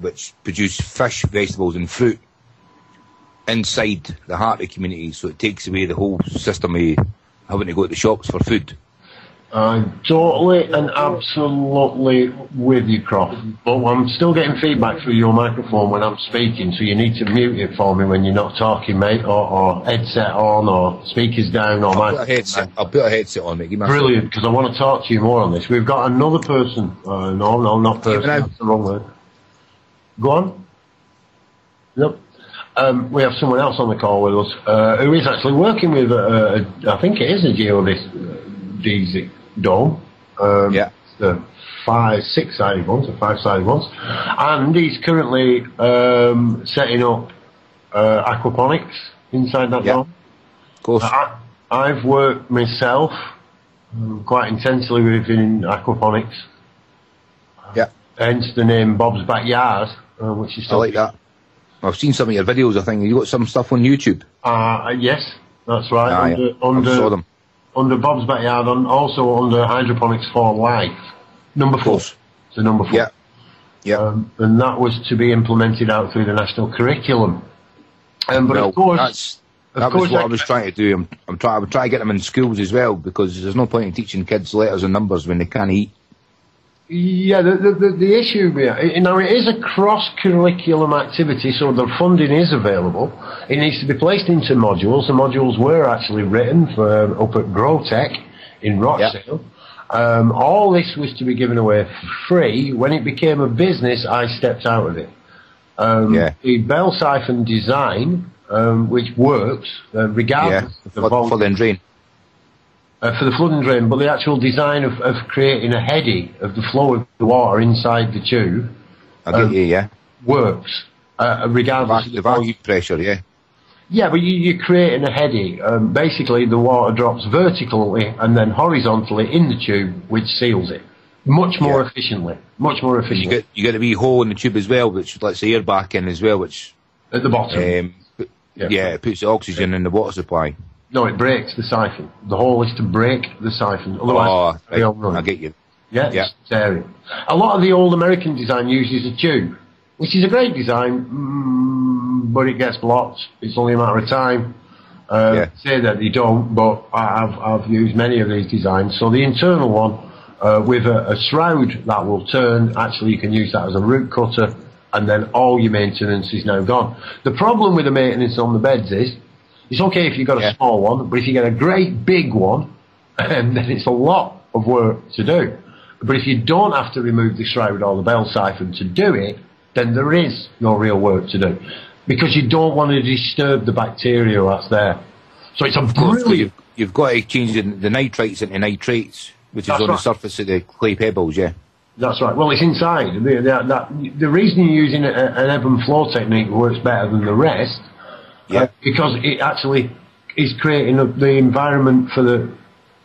which produce fish, vegetables, and fruit inside the heart of the community. So it takes away the whole system of having to go to the shops for food. I'm totally and absolutely with you, Croft. But I'm still getting feedback through your microphone when I'm speaking, so you need to mute it for me when you're not talking, mate, or, or headset on, or speakers down, or I'll put a headset. I'll put a headset on, mate. Give me a second. Brilliant, because I want to talk to you more on this. We've got another person. Uh, no, no, not person. That's the wrong word. Go on. Nope. Um, we have someone else on the call with us uh, who is actually working with, uh, a, I think it is a geodesic dome. Um, Yeah. The five, six-sided ones, or five-sided ones, and he's currently um, setting up uh, aquaponics inside that Yeah. dome. Of course. I, I've worked myself um, quite intensely within aquaponics. Yeah. Hence the name Bob's Backyard, uh, which is I like that. I've seen some of your videos. I think you got some stuff on YouTube. Uh, yes, that's right. Ah, under, yeah. I saw them. under Bob's Backyard, and also under Hydroponics for Life. Number four. So number four. Yeah. Yeah. Um, and that was to be implemented out through the national curriculum. Um, but well, of course, that's of that course was what I- I was trying to do. I'm, I'm trying. I'm trying to get them in schools as well because there's no point in teaching kids letters and numbers when they can't eat. Yeah, the, the, the, the issue, yeah, you know, it is a cross-curriculum activity, so the funding is available. It needs to be placed into modules. The modules were actually written for um, up at Growtech in Rochdale. Um, all this was to be given away for free. When it became a business, I stepped out of it. Um, Yeah. The bell siphon design, um, which works, uh, Yeah, regardless of the for, volume for the drain. Uh, for the flood and drain, but the actual design of, of creating a heady of the flow of the water inside the tube I get Um, you. Yeah. works, uh, regardless Vac- of the pressure. Yeah. Yeah, but you, you're creating a heady. Um, basically, the water drops vertically and then horizontally in the tube, which seals it much more Yeah. efficiently. Much more efficiently. You get you get a wee hole in the tube as well, which lets the air back in as well, which at the bottom. um, Yeah. yeah. it puts the oxygen in the water supply. No, it breaks the siphon. The hole is to break the siphon. Otherwise, oh, right, overrun. I get you. Yeah, Yeah. it's tearing. A lot of the old American design uses a tube, which is a great design, mm, but it gets blocked. It's only a matter of time. Uh, Yeah. Say that they don't, but I've, I've used many of these designs. So the internal one uh, with a, a shroud that will turn, actually you can use that as a root cutter, and then all your maintenance is now gone. The problem with the maintenance on the beds is, it's okay if you've got a Yeah. small one, but if you get a great big one, um, then it's a lot of work to do. But if you don't have to remove the shroud or the bell siphon to do it, then there is no real work to do. Because you don't want to disturb the bacteria that's there. So it's a Of course, 'cause brilliant you've, you've got to change the, the nitrites into nitrates, which is That's on right. the surface of the clay pebbles, yeah. That's right. Well, it's inside. The, the, the reason you're using a, an ebb and flow technique works better than the rest, Yeah. uh, because it actually is creating a, the environment for the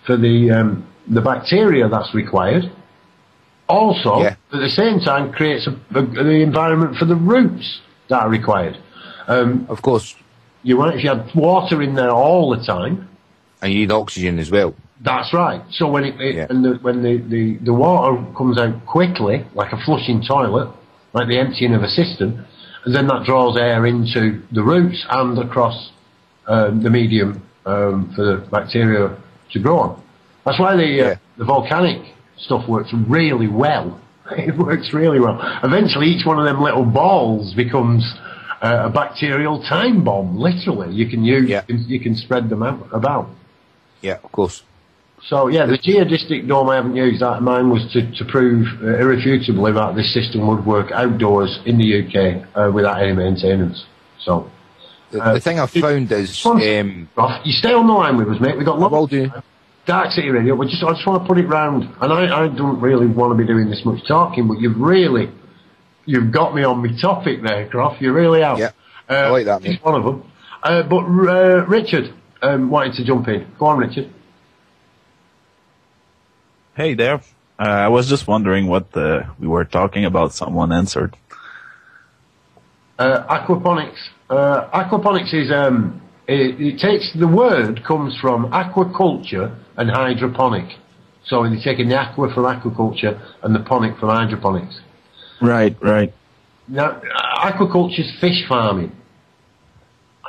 for the um, the bacteria that's required. Also, Yeah. at the same time, creates a, a, the environment for the roots that are required. Um, Of course, you want if you had water in there all the time. and you need oxygen as well. That's right. So when it, it Yeah. when, the, when the, the, the water comes out quickly, like a flushing toilet, like the emptying of a cistern, and then that draws air into the roots and across um, the medium um, for the bacteria to grow on. That's why the uh, Yeah. the volcanic stuff works really well. It works really well. Eventually, each one of them little balls becomes uh, a bacterial time bomb. Literally, you can use Yeah. you, can, you can spread them out, about. Yeah, of course. So yeah, the geodesic dome I haven't used. That mine was to, to prove uh, irrefutably that this system would work outdoors in the UK uh, without any maintenance. So, The, Uh, the thing I've found is, um, you stay on the line with us, mate. We got lots will do. Dark City Radio. We just I just want to put it round, and I, I don't really want to be doing this much talking, but you've really you've got me on my topic there, Croft. You really have. Yeah, uh, I like that, It's mate. one of them. Uh, but uh, Richard um, wanted to jump in. Go on, Richard. Hey there. Uh, I was just wondering what uh, we were talking about. Someone answered. Uh, aquaponics. Uh, aquaponics is um, it, it takes the word comes from aquaculture and hydroponic. So they're taking the aqua from aquaculture and the ponic from hydroponics. Right, right. Now, aquaculture is fish farming.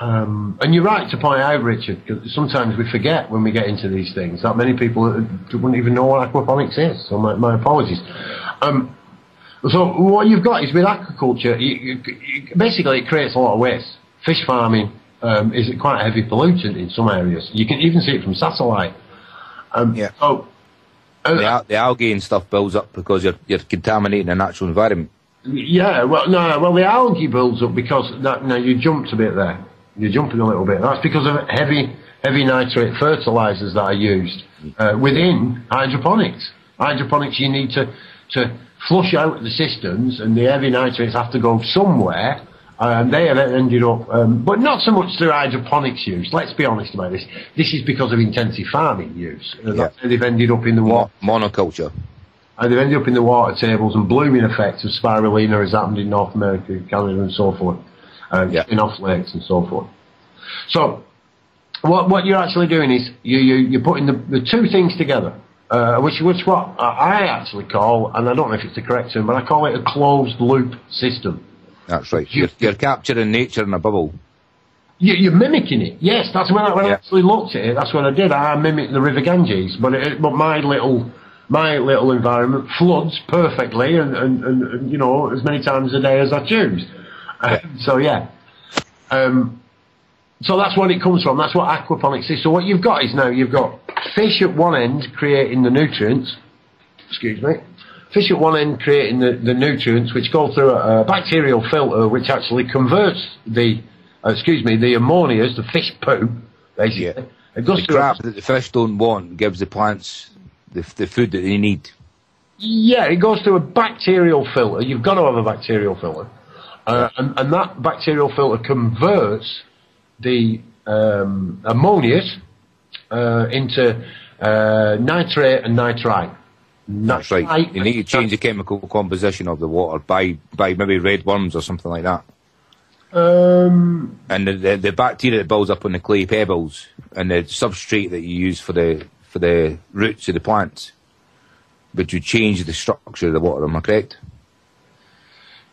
Um, and you're right to point out, Richard, because sometimes we forget when we get into these things that many people uh, wouldn't even know what aquaponics is. So my, my apologies. Um, so what you've got is with aquaculture, you, you, basically it creates a lot of waste. Fish farming um, is quite a heavy pollutant in some areas. You can even see it from satellite. Um, Yeah. So, uh, the, the algae and stuff builds up because you're, you're contaminating the natural environment. Yeah, well, no, well, the algae builds up because that, now you jumped a bit there. You're jumping a little bit. That's because of heavy, heavy nitrate fertilizers that are used uh, within hydroponics. Hydroponics, you need to to flush out the systems, and the heavy nitrates have to go somewhere. And they have ended up, um, but not so much through hydroponics use. Let's be honest about this. This is because of intensive farming use. Uh, that's they've ended up in the water. Monoculture. And they've ended up in the water tables and blooming effects of spirulina has happened in North America, Canada and so forth. Um, Yeah. lakes and so forth. So, what, what you're actually doing is you, you, you're putting the, the two things together, uh, which, which what I actually call, and I don't know if it's the correct term, but I call it a closed loop system. That's right. You- You're, you're capturing nature in a bubble. You, you're mimicking it. Yes, that's when I, when I actually looked at it. That's what I did. I mimicked the River Ganges, but it, but my little my little environment floods perfectly, and, and, and, and you know as many times a day as I choose. Uh, so yeah, um, so that's what it comes from. That's what aquaponics is. So what you've got is now you've got fish at one end creating the nutrients. Excuse me. Fish at one end creating the, the nutrients, which go through a, a bacterial filter, which actually converts the, uh, excuse me, the ammonias, the fish poo, basically. Yeah. It goes The through. crap that the fish don't want gives the plants the, the food that they need. Yeah, it goes through a bacterial filter. You've got to have a bacterial filter. Uh, and, and that bacterial filter converts the um, uh, into uh, nitrate and nitrite. That's right. You need to change the chemical composition of the water by by maybe red worms or something like that. Um, And the, the, the bacteria that builds up on the clay pebbles and the substrate that you use for the for the roots of the plants, but you change the structure of the water. Am I correct?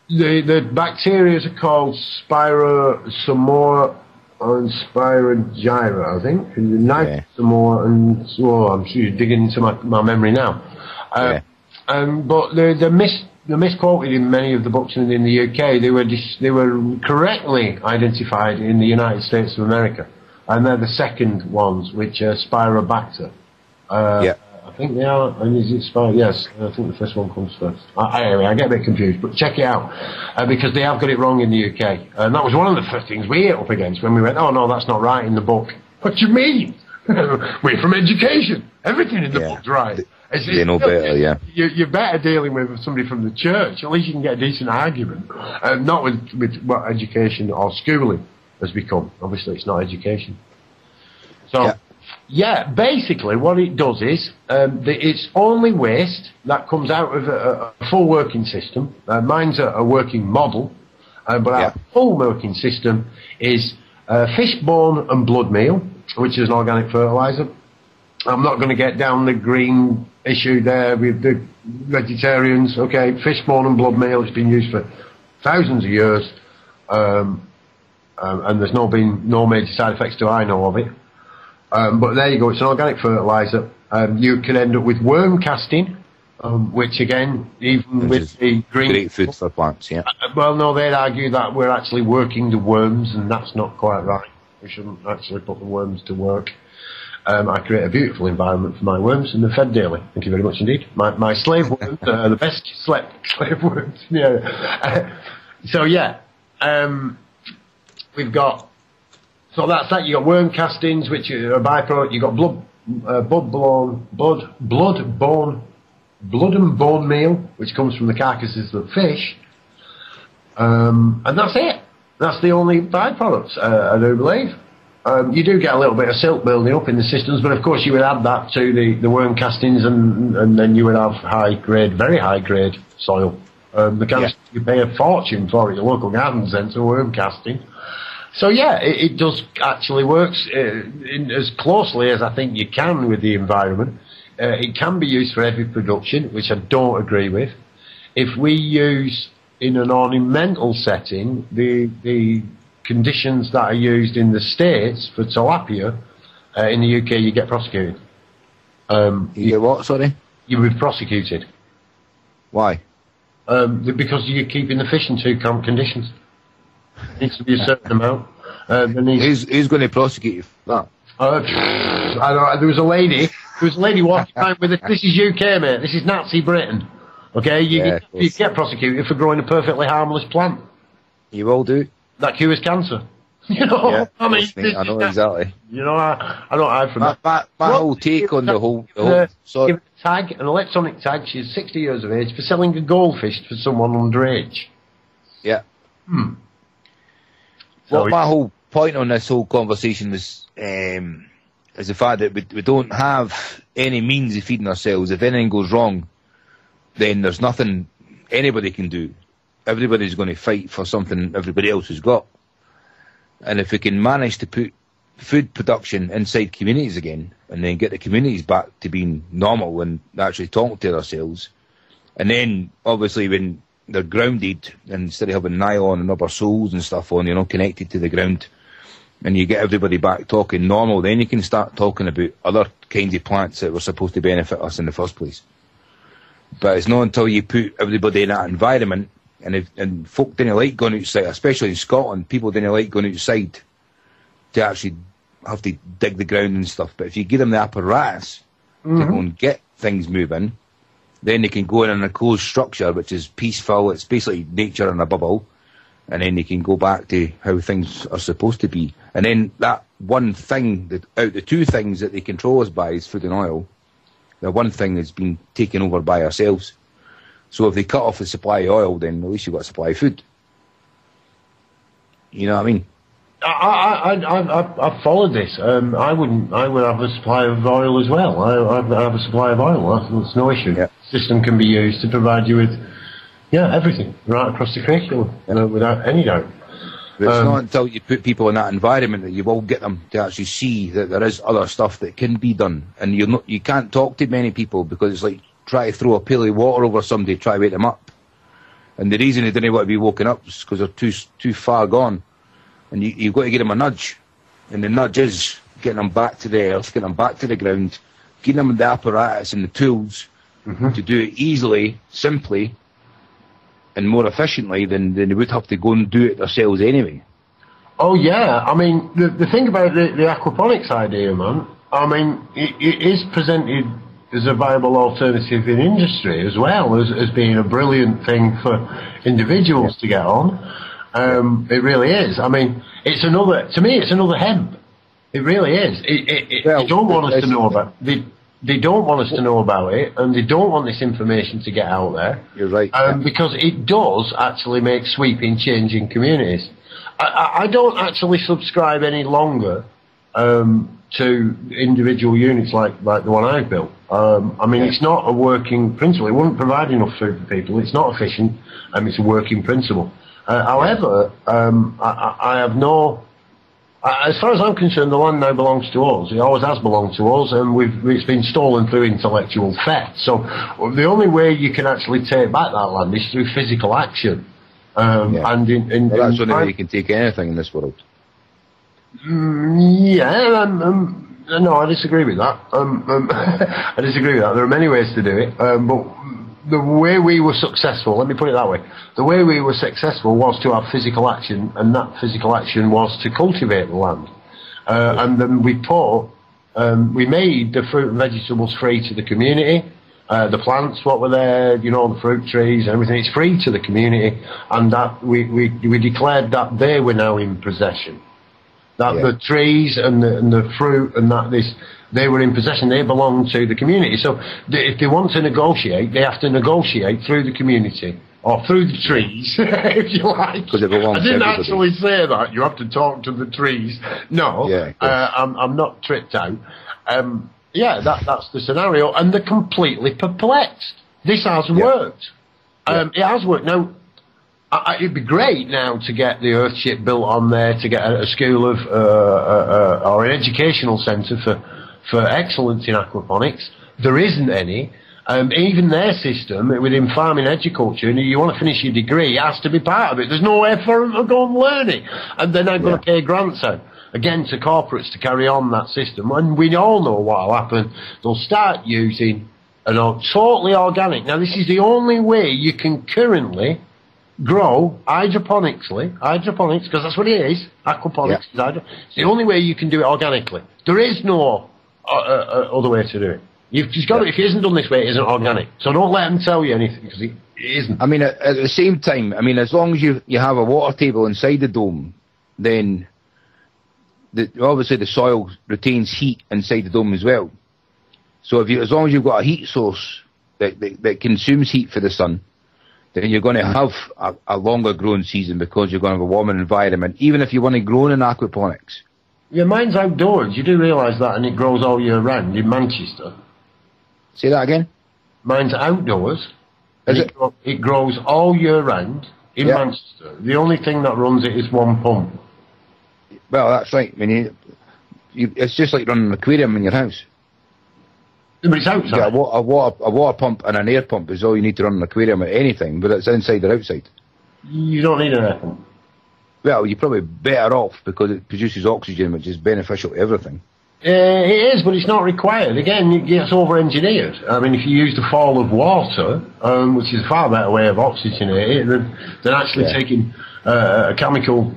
The the bacteria are called Spirosamora and Spirogyra, I think. And the Nitrosamora and oh, I'm sure you're digging into my, my memory now. Uh, um, but they're, they're, mis, they're misquoted in many of the books in, in the UK. They were dis, they were correctly identified in the United States of America, and they're the second ones, which are Spirobacter. Uh, Yeah. I think they are, and is it Spire? Yes, I think the first one comes first. I, anyway, I get a bit confused, but check it out uh, because they have got it wrong in the UK, and that was one of the first things we hit up against when we went, "Oh no, that's not right in the book." What do you mean? We're from education. Everything in the book's right. It's- They know better, yeah. you, you're better dealing with somebody from the church. At least you can get a decent argument, uh, not with, with what education or schooling has become. Obviously, it's not education. So, yeah, basically, what it does is um, the, it's only waste that comes out of a, a full working system. Uh, mine's a, a working model, uh, but our full working system is uh, fishbone and blood meal, which is an organic fertilizer. I'm not going to get down the green issue there with the vegetarians. Okay, fishbone and blood meal has been used for thousands of years, um, um, and there's no been no major side effects to I know of it. Um, but there you go. It's an organic fertilizer. Um, you can end up with worm casting, um, which again, even with the green Great food for plants. Yeah. uh, Well, no, they'd argue that we're actually working the worms, and that's not quite right. We shouldn't actually put the worms to work. Um, I create a beautiful environment for my worms, and they're fed daily. Thank you very much indeed. My, my slave worms are the best slept slave worms. Yeah. Uh, so yeah, um, we've got. So that's that. You got worm castings, which are a byproduct. You got blood, uh, blood blown, blood, blood bone, blood and bone meal, which comes from the carcasses of fish. Um, and that's it. That's the only byproducts, uh, I do believe. Um, you do get a little bit of silt building up in the systems, but of course you would add that to the, the worm castings and, and then you would have high grade, very high grade soil. Um, the kind of you pay a fortune for at your local garden centre, worm casting. So yeah, it, it does actually works uh, in, as closely as I think you can with the environment. Uh, it can be used for heavy production, which I don't agree with. If we use in an ornamental setting the the conditions that are used in the states for tilapia, uh, in the UK you get prosecuted. Um, you get what? Sorry. You would be prosecuted. Why? Um, because you're keeping the fish in too calm conditions. Needs to be a certain amount. Uh, Who's who's going to prosecute you for that? Uh, I don't, there was a lady. There was a lady walking around with it. This is UK, mate. This is Nazi Britain. Okay, you, Yeah, of you get prosecuted for growing a perfectly harmless plant You all do. that cures cancer. You know, Yeah, I mean, I know exactly. You know, I, I don't hide from My, that. my, my whole take on the whole, the whole sorry. give a tag, an electronic tag. She's 60 years of age for selling a goldfish to someone underage. Yeah. Hmm. Well, my whole point on this whole conversation was um, is the fact that we, we don't have any means of feeding ourselves. If anything goes wrong, then there's nothing anybody can do. Everybody's going to fight for something everybody else has got. And if we can manage to put food production inside communities again, and then get the communities back to being normal and actually talking to ourselves, and then obviously when they're grounded, and instead of having nylon and rubber soles and stuff on, you know, connected to the ground, and you get everybody back talking normal, then you can start talking about other kinds of plants that were supposed to benefit us in the first place. But it's not until you put everybody in that environment, and if, and folk didn't like going outside, especially in Scotland, people didn't like going outside to actually have to dig the ground and stuff. But if you give them the apparatus to mm-hmm. go and get things moving, then they can go in a closed structure, which is peaceful. It's basically nature in a bubble, and then they can go back to how things are supposed to be. And then that one thing, that out the two things that they control us by is food and oil. The one thing that's been taken over by ourselves. So if they cut off the supply of oil, then at least you've got a supply of food. You know what I mean? I, I, I, I've, I've followed this. Um, I wouldn't. I would have a supply of oil as well. I, I have a supply of oil. That's, that's no issue. Yeah. System can be used to provide you with, yeah, everything right across the curriculum uh, without any doubt. But it's Um, not until you put people in that environment that you will get them to actually see that there is other stuff that can be done, and you're not, you can't talk to many people because it's like try to throw a pail of water over somebody, try to wake them up, and the reason they do not want to be woken up is because they're too too far gone, and you, you've got to give them a nudge, and the nudge is getting them back to the earth, getting them back to the ground, giving them the apparatus and the tools to do it easily, simply, and more efficiently than, than they would have to go and do it themselves anyway. Oh yeah, I mean the the thing about the, the aquaponics idea, man. I mean it, it is presented as a viable alternative in industry as well as, as being a brilliant thing for individuals to get on. Um, it really is. I mean, it's another to me. It's another hemp. It really is. It, it, it, Well, don't want us to know about they. They don't want us to know about it, and they don't want this information to get out there. You're right. Um, because it does actually make sweeping change in communities. I, I, don't actually subscribe any longer um, to individual units like, like the one I've built. Um, I mean, it's not a working principle. It wouldn't provide enough food for people. It's not efficient. Um, it's a working principle. Uh, however, um, I I have no. Uh, As far as I'm concerned, the land now belongs to us. It always has belonged to us, and we've, it's been stolen through intellectual theft. So the only way you can actually take back that land is through physical action. Um, Yeah. And in, in, Well, that's the only way you can take anything in this world. Mm, yeah, um, um, no, I disagree with that. Um, um, I disagree with that. There are many ways to do it, um, but the way we were successful, let me put it that way, the way we were successful was to have physical action, and that physical action was to cultivate the land. Uh, and then we put, um, we made the fruit and vegetables free to the community. Uh, the plants, what were there, you know, the fruit trees, everything, it's free to the community, and that we, we, we declared that they were now in possession that Yeah. the trees and the, and the fruit and that this they were in possession they belong to the community. So th- if they want to negotiate they have to negotiate through the community or through the trees if you like. I didn't everybody. actually say that. You have to talk to the trees. No Yeah, uh, I'm, I'm not tripped out. Um, yeah that, that's the scenario. And they're completely perplexed. This has worked. Um, it has worked. Now I, I- it'd be great now to get the Earthship built on there, to get a, a school of, uh, uh, uh, or an educational centre for, for excellence in aquaponics. There isn't any. Um, even their system within farming agriculture, and you want to finish your degree, it has to be part of it. There's nowhere for them to go and learn it. And they're not going to pay grants out, again, to corporates to carry on that system. And we all know what will happen. They'll start using an or- totally organic. Now, this is the only way you can currently grow hydroponically, hydroponics, because that's what it is. Aquaponics is hydro. It's the only way you can do it organically. There is no Oh, uh, uh, other way to do it. You've just got to, if it isn't done this way, it isn't organic. So don't let them tell you anything, because it, it isn't. I mean, at, at the same time, I mean, as long as you you have a water table inside the dome, then the, obviously the soil retains heat inside the dome as well. So if you, as long as you've got a heat source that, that, that consumes heat for the sun, then you're going to have a, a longer growing season because you're going to have a warmer environment, even if you want to grow in aquaponics. Yeah, mine's outdoors. You do realise that, and it grows all year round in Manchester. Say that again? Mine's outdoors. Is it? it? gro- it grows all year round in Yeah. Manchester. The only thing that runs it is one pump. Well, that's right. I mean, you, you, it's just like running an aquarium in your house. But it's Yeah, a, outside. a water a water pump and an air pump is all you need to run an aquarium at anything, but it's inside or outside. You don't need an air pump. Well, you're probably better off because it produces oxygen, which is beneficial to everything. Uh, it is, but it's not required. Again, it gets over-engineered. I mean, if you use the fall of water, um, which is a far better way of oxygenating it than, than actually Yeah. taking uh, a chemical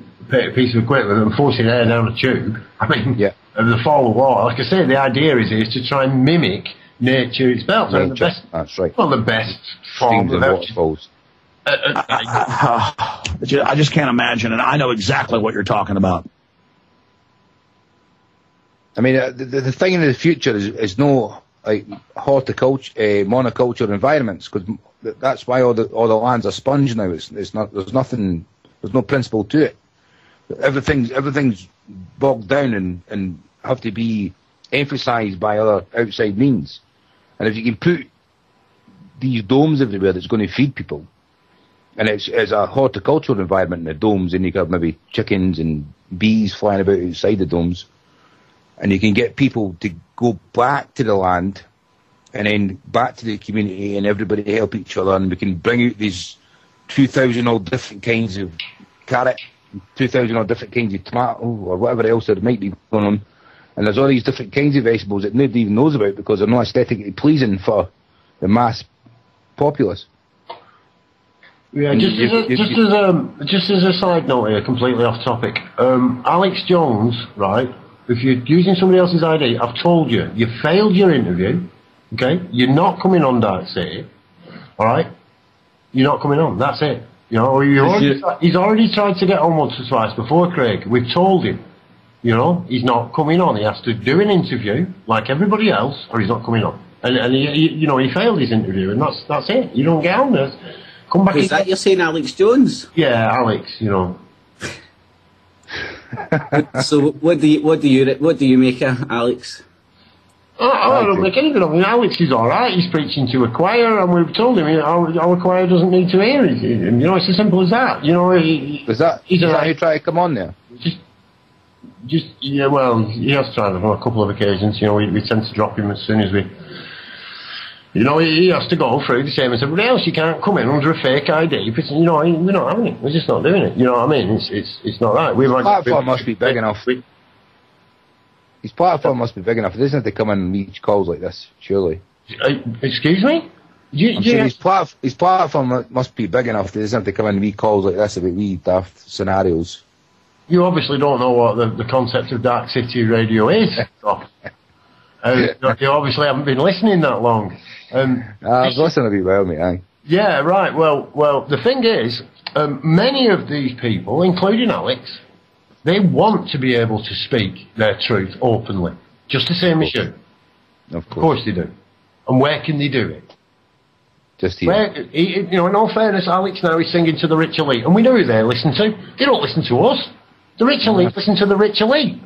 piece of equipment and forcing air down a tube. I mean, Yeah. the fall of water. Like I say, the idea is, is to try and mimic nature itself. And the best, that's right. well, the best form Streams of waterfalls. Uh, I ju- I just can't imagine, and I know exactly what you're talking about. I mean, uh, the, the the thing in the future is, is no like horticulture, uh, monoculture environments because that's why all the all the lands are sponge now. It's, it's not there's nothing there's no principle to it. everything's everything's bogged down and, and have to be emphasised by other outside means. And if you can put these domes everywhere that's going to feed people, and it's, it's a horticultural environment in the domes, and you can have maybe chickens and bees flying about outside the domes, and you can get people to go back to the land and then back to the community and everybody help each other and we can bring out these 2,000 odd different kinds of carrot, 2,000 odd different kinds of tomato or whatever else there might be going on. And there's all these different kinds of vegetables that nobody even knows about because they're not aesthetically pleasing for the mass populace. Yeah, just You- as a, you- just you- as a just as a side note here, completely off topic. Um, Alex Jones, right? If you're using somebody else's ID, I've told you, you failed your interview. Okay, you're not coming on Dark City. All right, you're not coming on. That's it. You know, already, he's already tried to get on once or twice before, Craig. We've told him. You know, he's not coming on. He has to do an interview like everybody else, or he's not coming on. And, and he, you know, he failed his interview, and that's that's it. You don't get on there. Come back. Is that you're saying Alex Jones? Yeah, Alex, you know. so what do you what do you what do you make of Alex? I, I don't make anything of him. Alex is alright, he's preaching to a choir, and we've told him you know, our, our choir doesn't need to hear it. You know, it's as simple as that. You know, he, Is that, he's is that alright. who tried to come on there? Just, just, yeah, well, he has tried on a couple of occasions. You know, we, we tend to drop him as soon as we. You know, he, has to go through the same as everybody else. You can't come in under a fake ID. You know, we're not having it. We're just not doing it. You know what I mean? It's it's, it's not right. We've His platform must be big enough. We- His platform must be big enough. It doesn't have to come in and reach calls like this, surely. Uh, excuse me? You, I'm you- saying his, plat- his platform must be big enough. It doesn't have to come in and read calls like this about wee daft scenarios. You obviously don't know what the, the concept of Dark City Radio is. so, uh, you obviously haven't been listening that long. Um, Uh, I've listened a bit well, mate. Aye. yeah, right. Well, well. The thing is, um, many of these people, including Alex, they want to be able to speak their truth openly, just the same as you. Of Of course they do. And where can they do it? Just here. Where, he, you know, in all fairness, Alex now is singing to the rich elite, and we know who they listen to. They don't listen to us. The rich elite listen to the rich elite.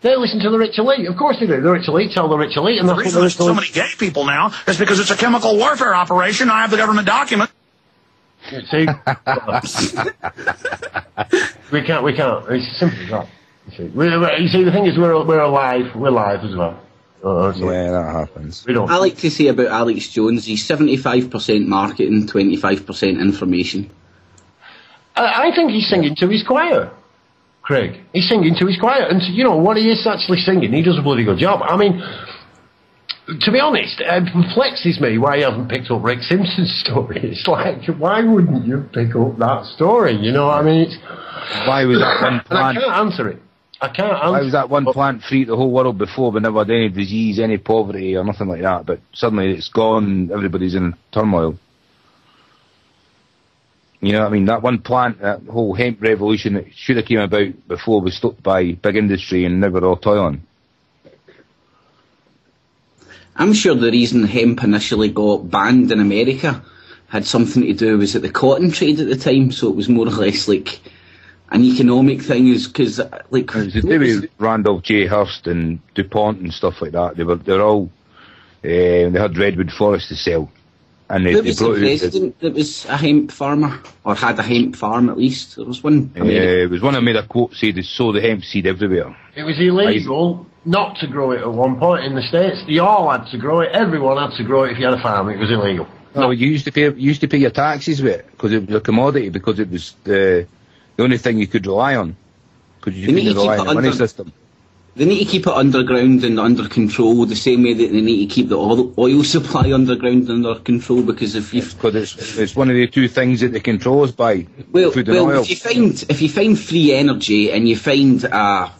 They listen to the rich elite. Of course they do. The rich elite tell the rich elite, and The reason there's rich so many gay people now is because it's a chemical warfare operation. I have the government document. See, we can't. We can't. It's as simple as that. You see, we we- you see, the thing is, we're we're alive. We're alive as well. Uh, so Yeah, that happens. We don't. I like to say about Alex Jones, he's seventy five percent marketing, twenty five percent information. I, I think he's singing to his choir, Craig. He's singing to his choir, and you know what he is actually singing. He does a bloody good job. I mean, to be honest, it perplexes me why he hasn't picked up Rick Simpson's story. It's like, why wouldn't you pick up that story? You know, what I mean, it's, Why was that one and I plant? can't answer it. I can't answer. Why was that one plant free to the whole world before? but never had any disease, any poverty, or nothing like that. But suddenly it's gone. Everybody's in turmoil. You know, what I mean, that one plant, that whole hemp revolution that should have came about before was stopped by big industry, and never all toiling. I'm sure the reason hemp initially got banned in America had something to do was it the cotton trade at the time, so it was more or less like an economic thing, is because like It was to do with Randolph J. Hearst and DuPont and stuff like that. They were, they're all, uh, they had redwood forest to sell. And they, There they was a brought it, president that was a hemp farmer, or had a hemp farm at least. There was one. uh, it was one that made a quote say they sow the hemp seed everywhere. It was illegal not to grow it at one point in the states. You all had to grow it. Everyone had to grow it if you had a farm. It was illegal. No, you used to pay you used to pay your taxes with it because it was a commodity because it was the the only thing you could rely on because you They couldn't to keep rely on the money under- system. They need to keep it underground and under control, the same way that they need to keep the oil, oil supply underground and under control. Because if you Because it's it's one of the two things that they control us by well, food and well, oil. if you find if you find free energy and you find uh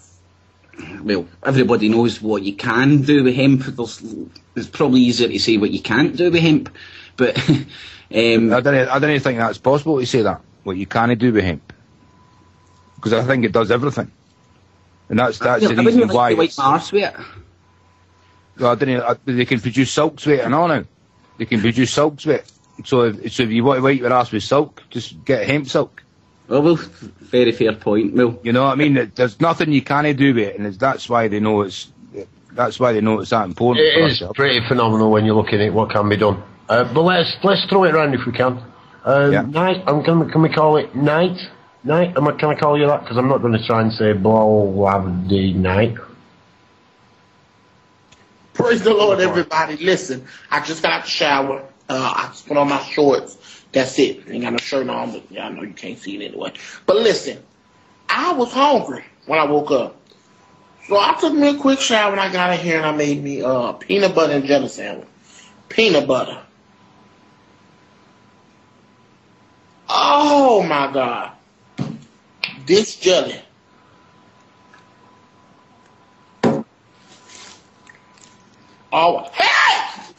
well, everybody knows what you can do with hemp. There's, it's probably easier to say what you can't do with hemp, but um, I don't I don't think that's possible to say that what you can't do with hemp because I think it does everything, and that's that's I the reason like why. to wipe it's- arse with it. Well, I didn't, I, they can produce silks with it and all now. They can produce silks with it. So if, so if you want to wipe your ass with silk, just get hemp silk. Oh, well, very fair point, Will. You know what I mean? There's nothing you can't do with it, and it's, that's why they know it's. That's why they know it's that important. It is for is pretty phenomenal when you're looking at what can be done. Uh, but let's let's throw it around if we can. Um, Yeah. Night. I'm can, can we call it night? Night. Am I, can I call you that? Because I'm not going to try and say bloody night. Praise the Lord, everybody. Listen, I just got out the shower. Uh, I just put on my shorts. That's it. Ain't got no shirt on, but yeah, I know you can't see it anyway. But listen, I was hungry when I woke up. So I took me a quick shower when I got in here and I made me uh peanut butter and jelly sandwich. Peanut butter. Oh my god. This jelly. Oh, hey!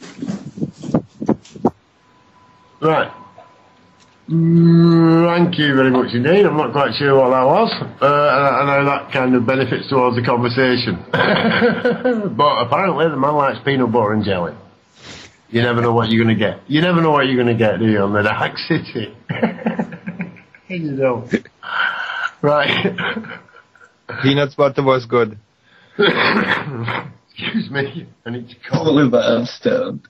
Right. Mm, Thank you very much indeed. I'm not quite sure what that was. Uh, I, know that kind of benefits towards the conversation. but apparently the man likes peanut butter and jelly. You never know what you're going to get. You never know what you're going to get, do you, on the Dark City? you don't. Right. Peanuts butter was good. Excuse me. I need to call. Probably, but I'm stoned.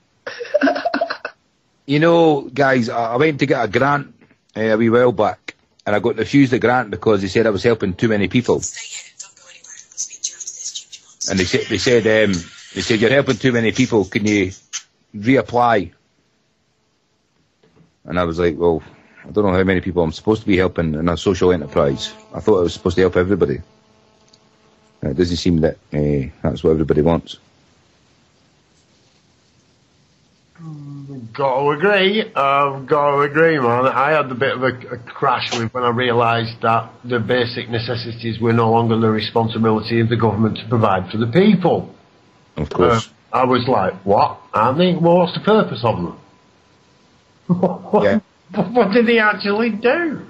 You know, guys, I I went to get a grant uh, a wee while back, and I got refused the grant because they said I was helping too many people. And they said, they said, um, they said you're helping too many people. Can you reapply? And I was like, well, I don't know how many people I'm supposed to be helping in a social enterprise. I thought I was supposed to help everybody. It doesn't seem that uh, that's what everybody wants. Got to agree. I've got to agree, man. I had a bit of a, a crash with when I realised that the basic necessities were no longer the responsibility of the government to provide for the people. Of course. Uh, I was like, what? Aren't they? Well, what's the purpose of them? what, Yeah. what did they actually do?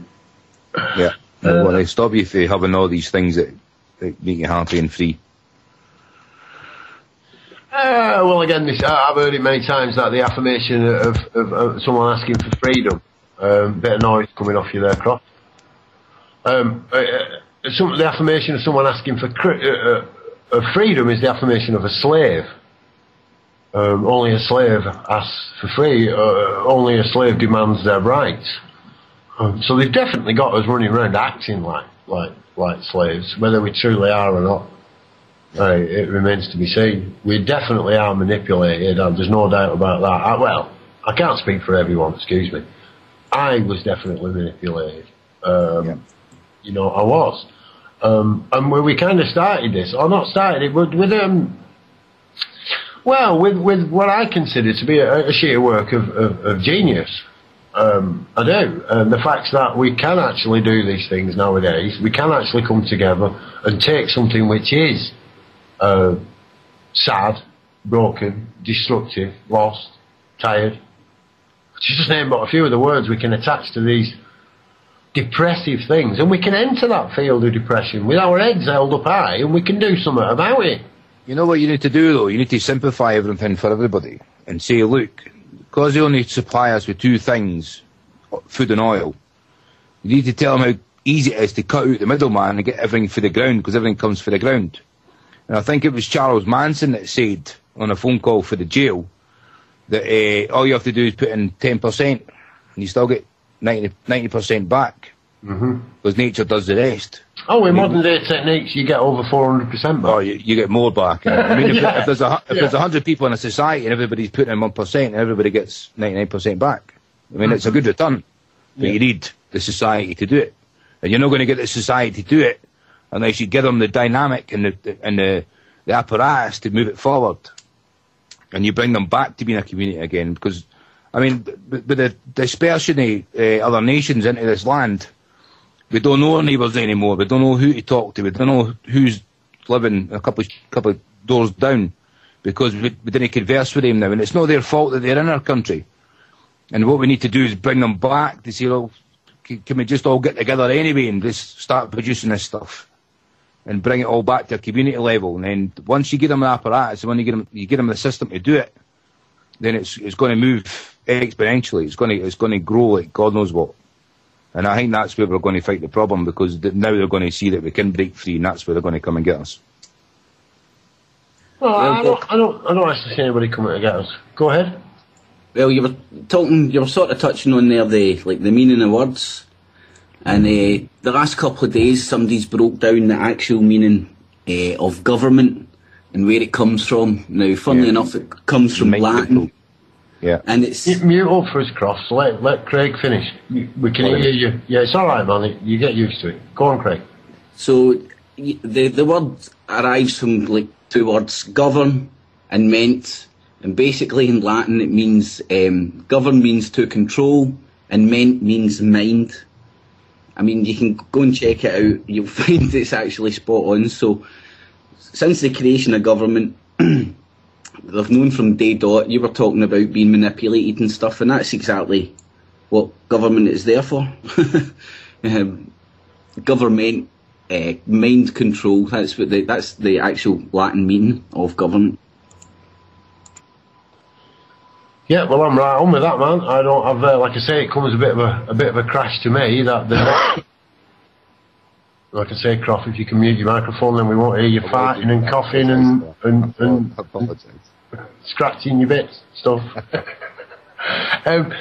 Yeah. They want to stop you from having all these things that, that make you happy and free. Uh, well, again, this, I- I've heard it many times that the affirmation of, of, of someone asking for freedom, um, bit of noise coming off you there, Croft. Um, uh, uh, some, the affirmation of someone asking for cri- uh, uh, of freedom is the affirmation of a slave. Um, only a slave asks for free. Uh, only a slave demands their rights. Um, so they've definitely got us running around acting like like like slaves, whether we truly are or not. Uh, it remains to be seen. We definitely are manipulated, and there's no doubt about that. I, well, I can't speak for everyone, excuse me. I was definitely manipulated. Um, You know, I was. Um, and when we kind of started this, or not started it, but with um, well, with with what I consider to be a, a sheer work of, of, of genius. Um, I do. And the fact that we can actually do these things nowadays, we can actually come together and take something which is uh, sad, broken, destructive, lost, tired. To just name but a few of the words we can attach to these depressive things, and we can enter that field of depression with our heads held up high, and we can do something about it. You know what you need to do though? You need to simplify everything for everybody and say, look, because they only supply us with two things, food and oil, you need to tell them how easy it is to cut out the middleman and get everything for the ground because everything comes for the ground. And I think it was Charles Manson that said on a phone call for the jail that uh, all you have to do is put in 10% and you still get 90, percent back Mm-hmm. because nature does the rest. Oh, in modern day techniques, you get over 400% back. Oh, you, you get more back. I mean, if, Yeah. if there's a if Yeah. there's a hundred people in a society and everybody's putting in one percent, everybody gets ninety nine percent back. I mean, it's a good return, but you need the society to do it, and you're not going to get the society to do it unless you give them the dynamic and the and the, the apparatus to move it forward, and you bring them back to being a community again. Because, I mean, with with the dispersion of uh, other nations into this land, we don't know our neighbours anymore. We don't know who to talk to. We don't know who's living a couple of, couple of doors down because we, we didn't converse with them now. And it's not their fault that they're in our country. And what we need to do is bring them back to say, well, can, we just all get together anyway and just start producing this stuff and bring it all back to a community level. And then once you give them an apparatus when you get them, you give them the system to do it, then it's, it's going to move exponentially. It's going to, it's going to grow like God knows what. And I think that's where we're going to fight the problem because now they're going to see that we can break free, and that's where they're going to come and get us. Well, I don't, I don't, I don't actually see anybody coming to get us. Go ahead. Well, you were talking, you were sort of touching on there the like the meaning of words, and uh, the last couple of days, somebody's broke down the actual meaning uh, of government and where it comes from. Now, funnily Yeah. enough, it comes from Mind Latin, control. Yeah. and it's You mute up for us, Crofts. Let, let Craig finish. We can hear you. Yeah, it's all right, man. You get used to it. Go on, Craig. So the the word arrives from like two words, govern and ment, and basically in Latin it means um, govern means to control, and ment means mind. I mean, you can go and check it out. You'll find it's actually spot on. So since the creation of government. They've known from day dot you were talking about being manipulated and stuff, and that's exactly what government is there for. um, government uh, mind control. That's what the, that's the actual Latin meaning of government. Yeah, well, I'm right on with that, man. I don't have, uh, like I say, it comes a bit of a, a bit of a crash to me. That the, like I say, Croft, if you can mute your microphone, then we won't hear you farting and coughing and and, and I apologise. scratching your bits stuff. um,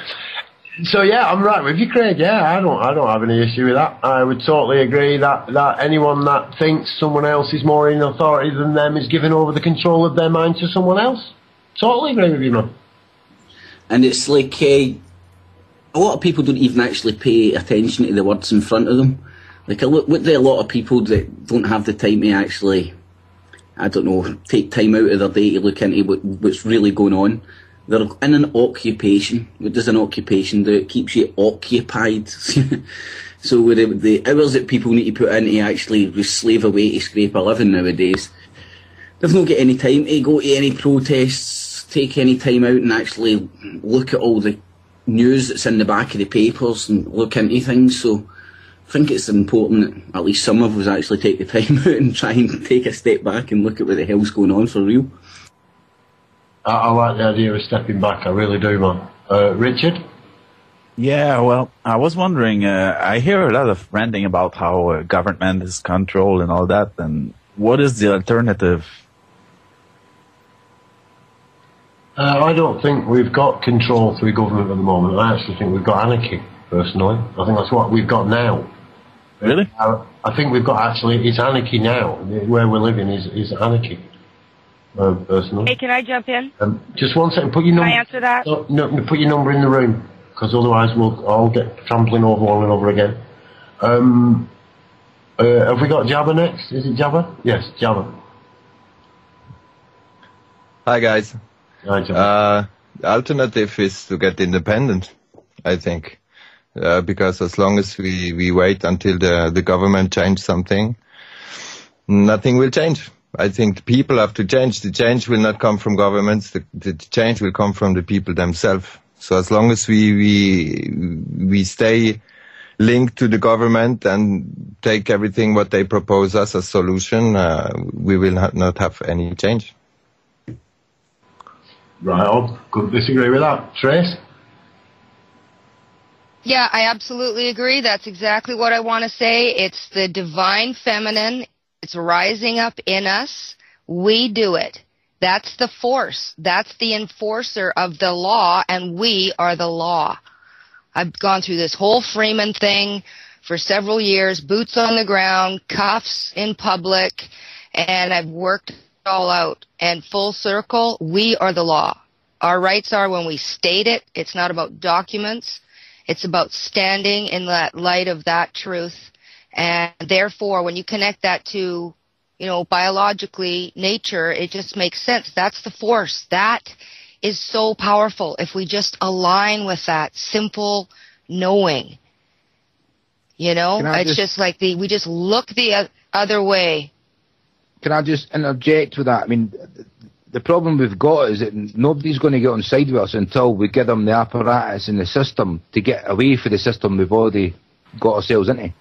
so yeah, I'm right with you, Craig. Yeah, I don't, I don't have any issue with that. I would totally agree that that anyone that thinks someone else is more in authority than them is giving over the control of their mind to someone else. Totally agree with you, man. And it's like uh, a lot of people don't even actually pay attention to the words in front of them. Like with the, a lot of people that don't have the time to actually, I don't know, take time out of their day to look into what, what's really going on. They're in an occupation. What does an occupation do? It keeps you occupied. so with the, the hours that people need to put in to actually slave away to scrape a living nowadays, they've not got any time to go to any protests, take any time out and actually look at all the news that's in the back of the papers and look into things. So I think it's important that at least some of us actually take the time out and try and take a step back and look at what the hell's going on for real. I, I like the idea of stepping back. I really do, man. Uh, Richard? Yeah, well, I was wondering. Uh, I hear a lot of ranting about how uh, government is control and all that. And what is the alternative? Uh, I don't think we've got control through government at the moment. I actually think we've got anarchy, personally. I think that's what we've got now. Really? Uh, I think we've got actually, it's anarchy now. Where we're living is, is anarchy, uh, personally. Hey, can I jump in? Um, just one second, put your number. Can I number. answer that? No, no, put your number in the room, because otherwise we'll all get trampling over one and over again. Um, uh, have we got Jabba next? Is it Jabba? Yes, Jabba. Hi guys. Hi, Jabba. Uh, the alternative is to get independent, I think. Uh, because as long as we, we wait until the, the government change something, nothing will change. I think the people have to change. The change will not come from governments. The, the change will come from the people themselves. So as long as we, we, we stay linked to the government and take everything what they propose us as a solution, uh, we will ha- not have any change. Right. Couldn't disagree with that. Trace? Yeah, I absolutely agree. That's exactly what I want to say. It's the divine feminine. It's rising up in us. We do it. That's the force. That's the enforcer of the law, and we are the law. I've gone through this whole Freeman thing for several years, boots on the ground, cuffs in public, and I've worked it all out. And full circle, we are the law. Our rights are when we state it. It's not about documents. It's about standing in that light of that truth. And therefore, when you connect that to, you know, biologically nature, it just makes sense. That's the force. That is so powerful if we just align with that simple knowing. You know, it's just- just like the, we just look the other way. Can I just interject with that? I mean, the problem we've got is that nobody's going to get on side with us until we give them the apparatus and the system to get away from the system we've already got ourselves into.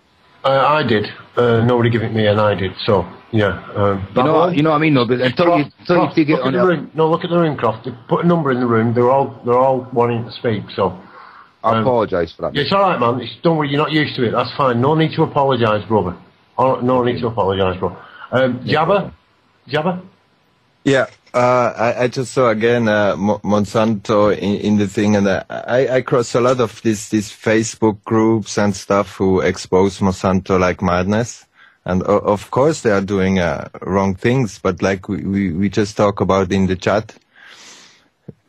Uh, I did. Uh, nobody gave it me, and I did. So, yeah. Um, You know, what- you know what I mean, though. But until you, until you take it on the room. No, look at the room, Croft. They Put a number in the room. They're all they're all wanting to speak. So, I Um, apologise for that. It's all right, man. It's, don't worry, you're not used to it. That's fine. No need to apologise, brother. No need to apologise, bro. Um, Jabba? Jabba? Yeah, uh, I, I just saw again uh, Mo- Monsanto in, in the thing, and uh, I, I cross a lot of these these Facebook groups and stuff who expose Monsanto like madness. And of course, they are doing uh, wrong things, but like we, we, we just talk about in the chat,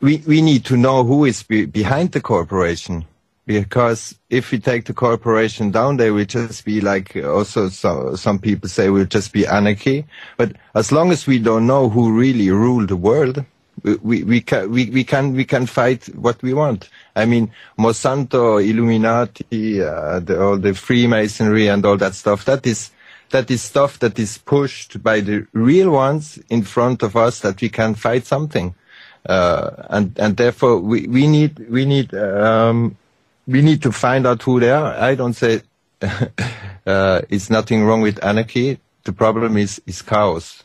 we we need to know who is be- behind the corporation because if we take the corporation down, they will just be like also so, some people say will just be anarchy. But as long as we don't know who really rule the world, we we, we can we, we can we can fight what we want. I mean, Monsanto, Illuminati, uh, the, all the Freemasonry and all that stuff. That is that is stuff that is pushed by the real ones in front of us that we can fight something. Uh, and and therefore we, we need we need um, we need to find out who they are. I don't say uh, it's nothing wrong with anarchy. The problem is is chaos,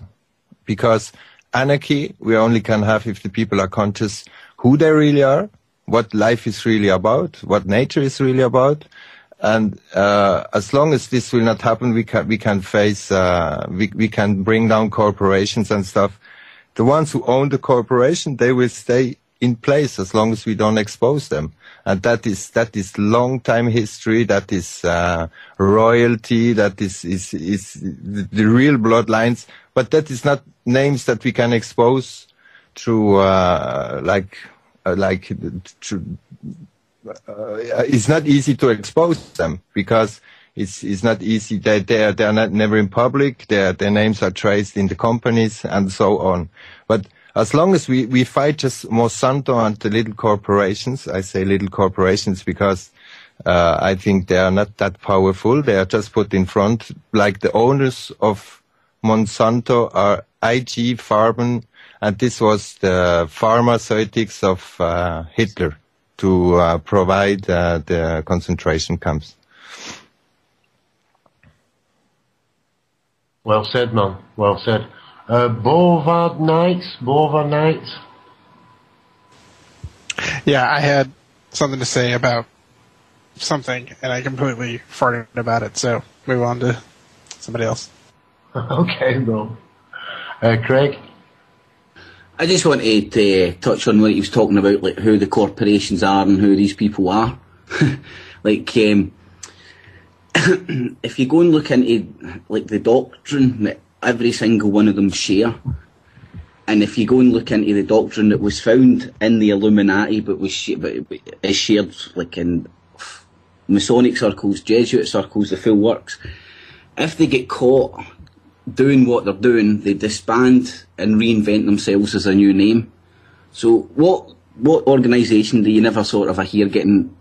because anarchy we only can have if the people are conscious who they really are, what life is really about, what nature is really about, and uh, as long as this will not happen, we can we can face uh, we we can bring down corporations and stuff. The ones who own the corporation, they will stay in place as long as we don't expose them. And that is that is long time history. That is uh, royalty. That is is is the, real bloodlines. But that is not names that we can expose through uh, like uh, like uh, it's not easy to expose them because it's it's not easy. They they are, they are not never in public. Their their names are traced in the companies and so on. But as long as we we fight just Monsanto and the little corporations, I say little corporations because. Uh, I think they are not that powerful. They are just put in front, like the owners of Monsanto are IG Farben, and this was the pharmaceutics of uh, Hitler to uh, provide uh, the concentration camps. Well said, man. Well said. Uh, Boulevard Nights? Boulevard Nights? Yeah, I had something to say about something, and I completely farted about it. So move on to somebody else. okay, bro. Uh, Craig? I just wanted to touch on what he was talking about, like who the corporations are and who these people are. like, um, if you go and look into like the doctrine that every single one of them share, and if you go and look into the doctrine that was found in the Illuminati, but was sh- but is shared like in Masonic circles, Jesuit circles, the full works. If they get caught doing what they're doing, they disband and reinvent themselves as a new name. So what what organisation do you never sort of hear getting?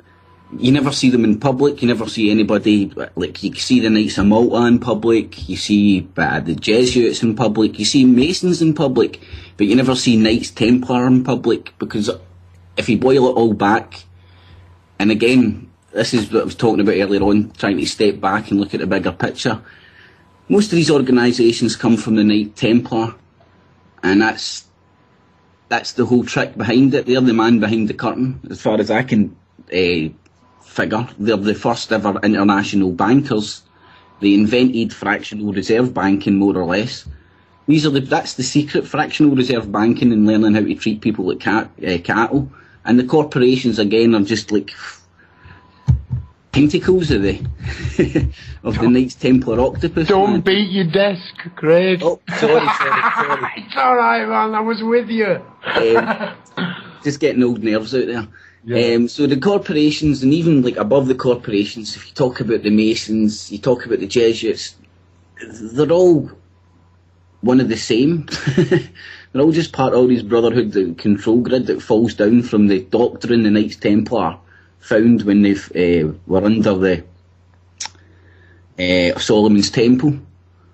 You never see them in public. You never see anybody like you see the Knights of Malta in public. You see uh, the Jesuits in public. You see Masons in public, but you never see Knights Templar in public because if you boil it all back, and again, this is what I was talking about earlier on, trying to step back and look at the bigger picture. Most of these organisations come from the Knight Templar, and that's that's the whole trick behind it. They're the man behind the curtain, as far as I can uh, figure. They're the first ever international bankers. They invented fractional reserve banking, more or less. These are the that's the secret fractional reserve banking and learning how to treat people like cat, uh, cattle. And the corporations again are just like tentacles of the of the Knights Templar octopus. Don't man. beat your desk, Craig. Oh, sorry, sorry, sorry. it's alright, man. I was with you. um, just getting old nerves out there. Um, so the corporations, and even like above the corporations, if you talk about the Masons, you talk about the Jesuits, they're all one of the same. they're all just part of all this brotherhood, the control grid that falls down from the doctrine the Knights Templar found when they uh, were under the uh, Solomon's Temple,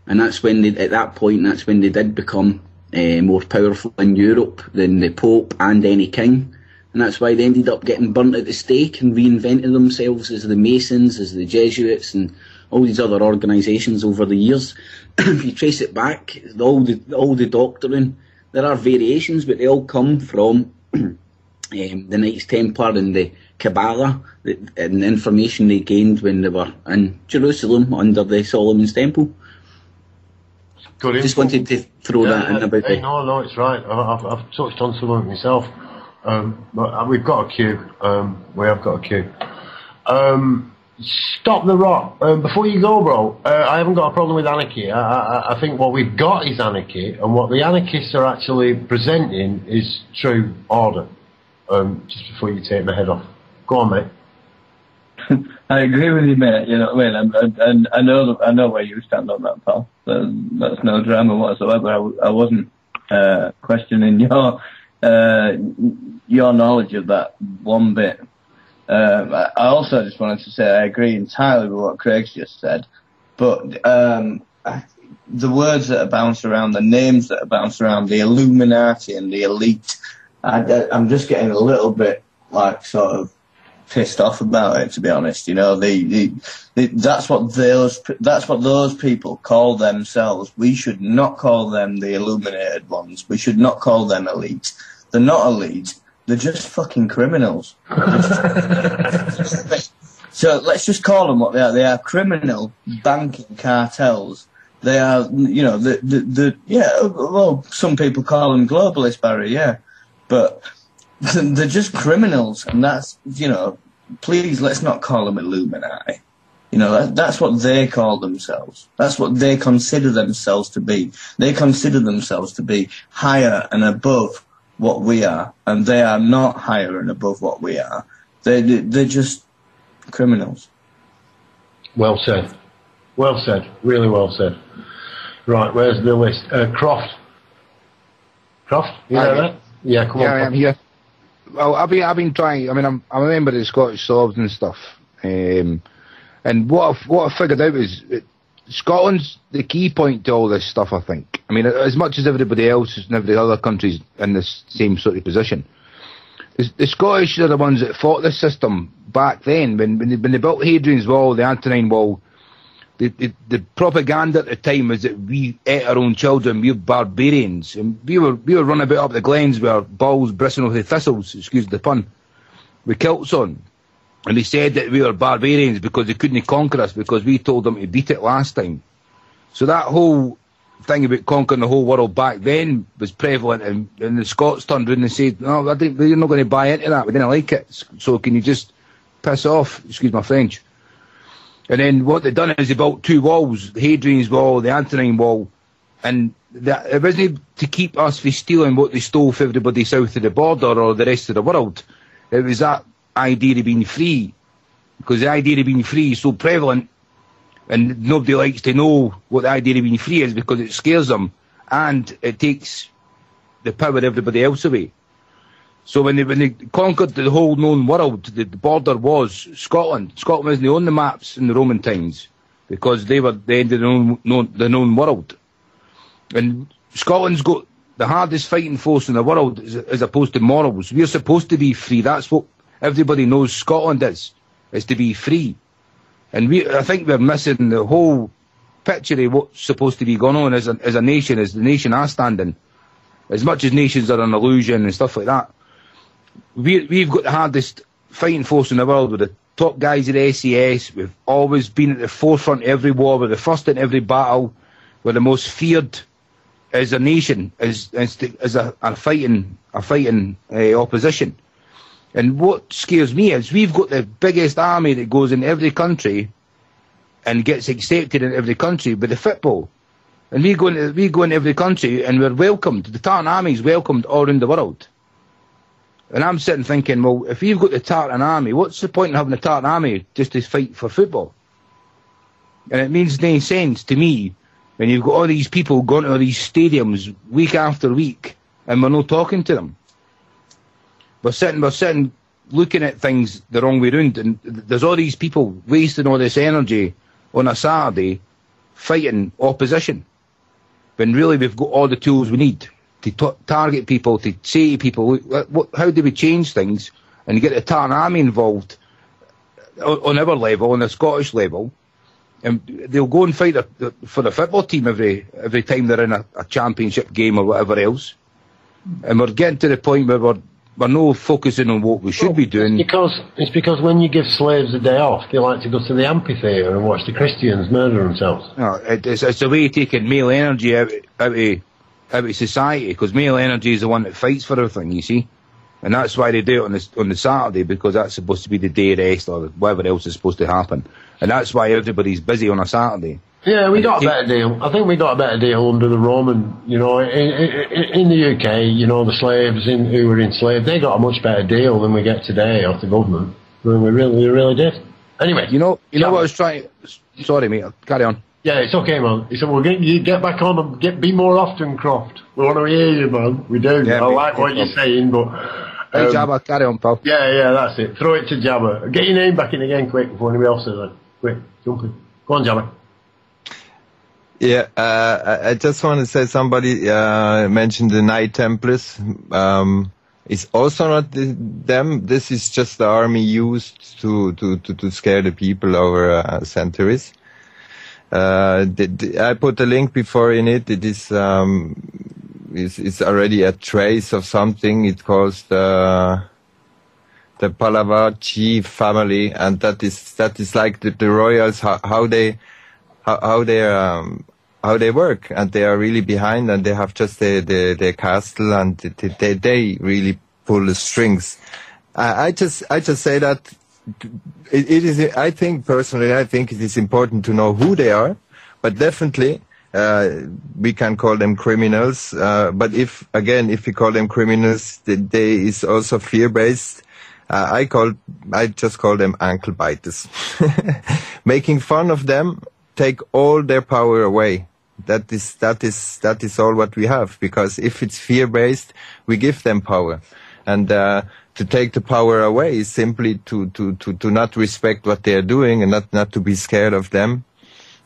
and that's when they, at that point, that's when they did become uh, more powerful in Europe than the Pope and any king, and that's why they ended up getting burnt at the stake and reinvented themselves as the Masons, as the Jesuits, and all these other organisations over the years. if you trace it back, all the all the doctrine, there are variations, but they all come from um, the Knights Templar and the Kabbalah the- and the information they gained when they were in Jerusalem under the Solomon's Temple. Good Just info. wanted to throw that in yeah, about hey, the no, no, it's right. I- I've, I've touched on some of it myself. Um, but uh, we've got a queue. Um, we have got a queue. Um, stop the rot. Um, before you go, bro, uh, I haven't got a problem with anarchy. I, I, I think what we've got is anarchy, and what the anarchists are actually presenting is true order. Um, just before you take my head off. Go on, mate. I agree with you, mate. You know what I mean? I, I, I know I know where you stand on that, pal. That's no drama whatsoever. I wasn't uh, questioning your uh, your knowledge of that one bit. Um, I also just wanted to say I agree entirely with what Craig's just said, but um, I, the words that are bounced around, the names that are bounced around, the Illuminati and the elite, I- I'm just getting a little bit like sort of pissed off about it. To be honest, you know, the, the, the that's what those that's what those people call themselves. We should not call them the illuminated ones. We should not call them elite. They're not elite. They're just fucking criminals. so let's just call them what they are. They are criminal banking cartels. They are, you know, the the, the yeah. Well, some people call them globalists, Barry. Yeah, but they're just criminals, and that's you know. Please, let's not call them Illuminati. You know, that, that's what they call themselves. That's what they consider themselves to be. They consider themselves to be higher and above what we are, and they are not higher and above what we are. They they're just criminals. Well said. Well said. Really well said. Right, where's the list? Uh, Croft. Croft, you Hi. know that? Yeah, come yeah, on. I am here. Well, I've been, I've been trying. I mean, I'm, I'm a member of the Scottish Swords and stuff. Um, and what I've, what I figured out is that Scotland's the key point to all this stuff. I think. I mean, as much as everybody else and every other country's in this same sort of position, the, the Scottish are the ones that fought this system back then when when they, when they built Hadrian's Wall, the Antonine Wall. The, the, the propaganda at the time was that we ate our own children, we were barbarians, and we were we were running about up the glens with our balls bristling with thistles, excuse the pun, with kilts on. And they said that we were barbarians because they couldn't conquer us because we told them to beat it last time. So that whole thing about conquering the whole world back then was prevalent, and, and the Scots turned around and said, "No, I think we're not going to buy into that. We didn't like it. So can you just piss off?" Excuse my French. And then what they've done is they built two walls, the Hadrian's Wall, the Antonine Wall, and that, it wasn't to keep us from stealing what they stole from everybody south of the border or the rest of the world. It was that idea of being free. Because the idea of being free is so prevalent, and nobody likes to know what the idea of being free is because it scares them, and it takes the power of everybody else away. So when they when they conquered the whole known world, the, the border was Scotland. Scotland wasn't on the maps in the Roman times because they were the end of the known, known, the known world. And Scotland's got the hardest fighting force in the world as, as opposed to morals. We're supposed to be free. That's what everybody knows Scotland is, is to be free. And we, I think we're missing the whole picture of what's supposed to be going on as a, as a nation, as the nation I stand in. As much as nations are an illusion and stuff like that, we, we've got the hardest fighting force in the world with the top guys at the SAS. We've always been at the forefront of every war. We're the first in every battle. We're the most feared as a nation, as as, as a, a fighting a fighting uh, opposition. And what scares me is we've got the biggest army that goes in every country and gets accepted in every country with the football. And we go in, we go in every country and we're welcomed. The Tartan army is welcomed all around the world. And I'm sitting thinking, well, if you've got the Tartan army, what's the point in having the Tartan army just to fight for football? And it means no sense to me when you've got all these people going to these stadiums week after week and we're not talking to them. We're sitting, we're sitting looking at things the wrong way round and there's all these people wasting all this energy on a Saturday fighting opposition when really we've got all the tools we need to t- target people, to say to people, what, how do we change things and get the Tartan Army involved on, on our level, on the Scottish level, and they'll go and fight the, for the football team every every time they're in a, a championship game or whatever else. And we're getting to the point where we're we're no focusing on what we should be doing. Because it's because when you give slaves a day off, they like to go to the amphitheatre and watch the Christians murder themselves. No, it, it's, it's a way of taking male energy out, out of out of society because male energy is the one that fights for everything. You see, and that's why they do it on the on the Saturday because that's supposed to be the day of rest or whatever else is supposed to happen, and that's why everybody's busy on a Saturday. Yeah, we got a better deal. I think we got a better deal under the Roman. You know, in, in, in the UK, you know, the slaves in, who were enslaved, they got a much better deal than we get today off the government. Than we really, we really did. Anyway, you know, you know what I was trying. Sorry, mate. Carry on. Yeah, it's okay, man. He said, "Well, get, you get back on and get be more often, Croft. We want to hear you, man. We do. Yeah, I mate, like what you're saying, but Hey, um, Jabba, carry on, pal. Yeah, yeah, that's it. Throw it to Jabba. Get your name back in again, quick, before anybody else says it. Quick, jump in. Go on, Jabba. Yeah, uh, I just want to say somebody uh, mentioned the Knight Templars. Um, it's also not the, them. This is just the army used to to to, to scare the people over uh, centuries. Uh, the, the, I put a link before in it. It is um, it's, it's already a trace of something. It calls the the Palavachi family, and that is that is like the, the royals how, how they how, how they um how they work and they are really behind and they have just the the, the castle and they, they really pull the strings. I, I just I just say that it, it is I think personally I think it is important to know who they are, but definitely. Uh, we can call them criminals, uh, but if again, if we call them criminals, they, they is also fear-based. Uh, I call, I just call them ankle biters. Making fun of them take all their power away. That is, that is, that is all what we have. Because if it's fear-based, we give them power. And, uh, to take the power away is simply to, to, to, to not respect what they are doing and not, not to be scared of them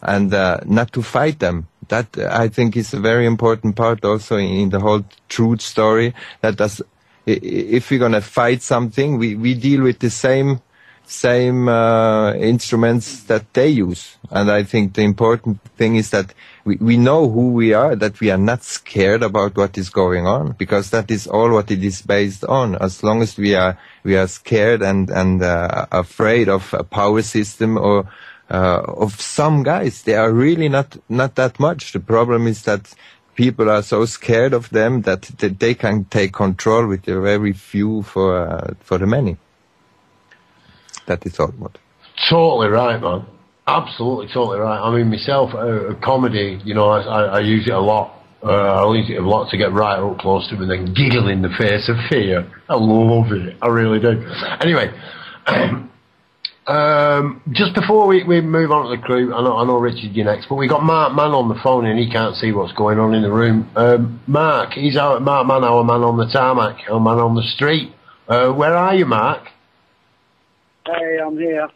and, uh, not to fight them. That, uh, I think is a very important part also in, in the whole truth story that does, if we're gonna fight something, we, we deal with the same same uh, instruments that they use. And I think the important thing is that we, we know who we are, that we are not scared about what is going on, because that is all what it is based on. As long as we are we are scared and and uh, afraid of a power system or uh, of some guys, they are really not not that much. The problem is that people are so scared of them that, they can take control with the very few for uh, for the many. That is all what. Totally right, man. Absolutely, totally right. I mean, myself, uh, comedy, you know, I, I, I use it a lot. Uh, I use it a lot to get right up close to him and then giggle in the face of fear. I love it. I really do. Anyway, um, just before we, we move on to the crew, I know, I know Richard, you're next, but we got Mark Mann on the phone and he can't see what's going on in the room. Um, Mark, he's out, Mark Mann, our man on the tarmac, our man on the street. Uh, where are you, Mark? Hey, I'm here.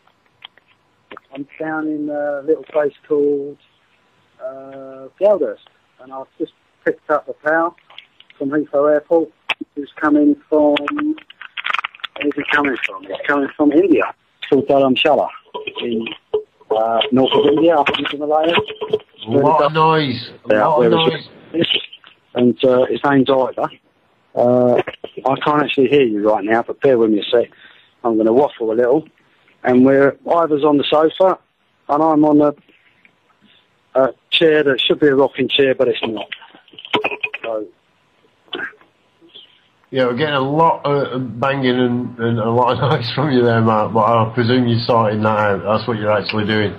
I'm down in a little place called uh, Geldhurst, and I've just picked up a pal from Heathrow Airport who's coming from. Where's he coming from? He's coming from India. Called Dharamshala in uh, north of India, up in the Himalayas. A noise. A of where noise. And uh, his name's Ivor. Uh, I can't actually hear you right now, but bear with me a sec. I'm going to waffle a little. And we're Ivor's on the sofa, and I'm on a, a chair that should be a rocking chair, but it's not. So, Yeah, we're getting a lot of banging and, and a lot of noise from you there, Mark, but I presume you're sorting that out. That's what you're actually doing.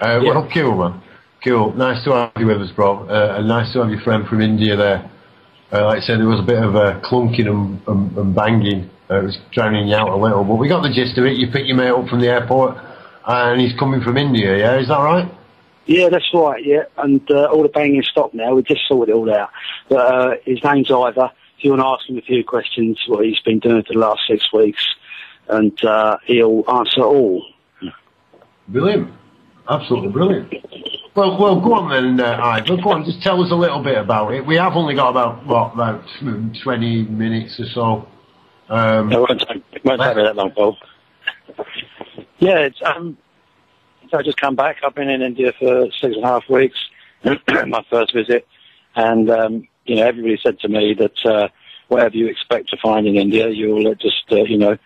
Uh, Yeah. Well, cool, man. Cool. Nice to have you with us, bro. Uh, and nice to have your friend from India there. Uh, like I said, there was a bit of uh, clunking and, and, and banging. It was drowning you out a little, but we got the gist of it. You picked your mate up from the airport, and he's coming from India, yeah? Is that right? yeah, that's right, yeah. And uh, all the banging stopped now. We just sorted it all out. But uh, his name's Ivor. If you want to ask him a few questions, what he's been doing for the last six weeks, and uh, he'll answer all. Brilliant. Absolutely brilliant. Well, well, go on then, uh, Ivor. Go on, just tell us a little bit about it. We have only got about, what, about 20 minutes or so. Um, It won't take, it won't take me that long, Paul. Yeah, it's, um, so I just come back. I've been in India for six and a half weeks, my first visit, and um, you know everybody said to me that uh, whatever you expect to find in India, you'll just, uh, you know,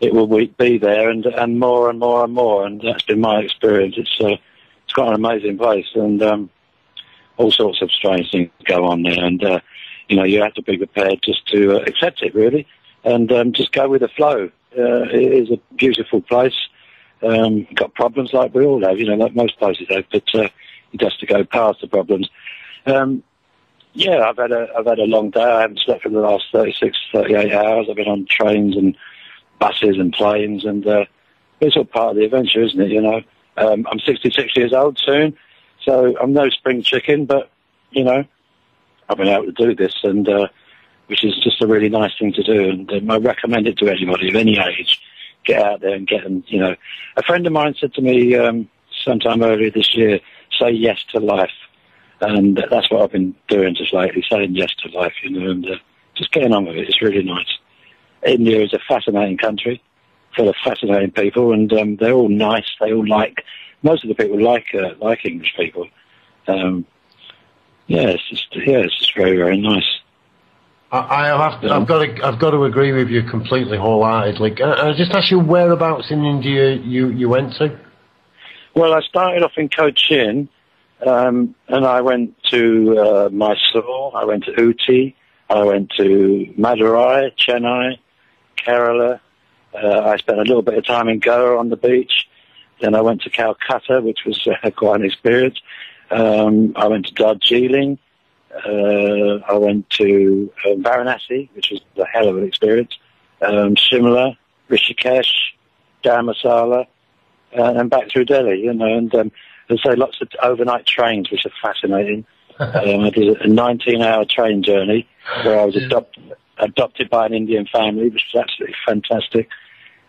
it will be be there and, and more and more and more. And that's been my experience. It's, uh, it's quite an amazing place and, um, all sorts of strange things go on there. And, uh, you know, you have to be prepared just to uh, accept it really and, um, just go with the flow. Uh, it is a beautiful place. Um, got problems like we all have, you know, like most places have, but, uh, you just to go past the problems. Um, yeah, I've had a I've had a long day. I haven't slept for the last 36, 38 hours. I've been on trains and buses and planes, and uh, it's all part of the adventure, isn't it? You know, um, I'm 66 years old soon, so I'm no spring chicken, but you know, I've been able to do this, and uh, which is just a really nice thing to do, and um, I recommend it to anybody of any age. Get out there and get them. You know, a friend of mine said to me um, sometime earlier this year, "Say yes to life." And that's what I've been doing just lately, saying yes to life, you know, and uh, just getting on with it. It's really nice. India is a fascinating country, full of fascinating people, and um, they're all nice. They all like, most of the people like uh, like English people. Um, yeah, it's just yeah, it's just very very nice. I, I have to, I've got to, I've got to agree with you completely wholeheartedly. I, I just ask you whereabouts in India you, you went to? Well, I started off in Cochin, um, and I went to uh, Mysore, I went to Ooty, I went to Madurai, Chennai, Kerala. Uh, I spent a little bit of time in Goa on the beach. Then I went to Calcutta, which was uh, quite an experience. Um, I went to Darjeeling. Uh, I went to uh, Varanasi, which was a hell of an experience. Um, Shimla, Rishikesh, Dharamsala, uh, and back through Delhi, you know, and um, there's so lots of overnight trains, which are fascinating. um, I did a 19-hour train journey where I was adopt, adopted by an Indian family, which was absolutely fantastic.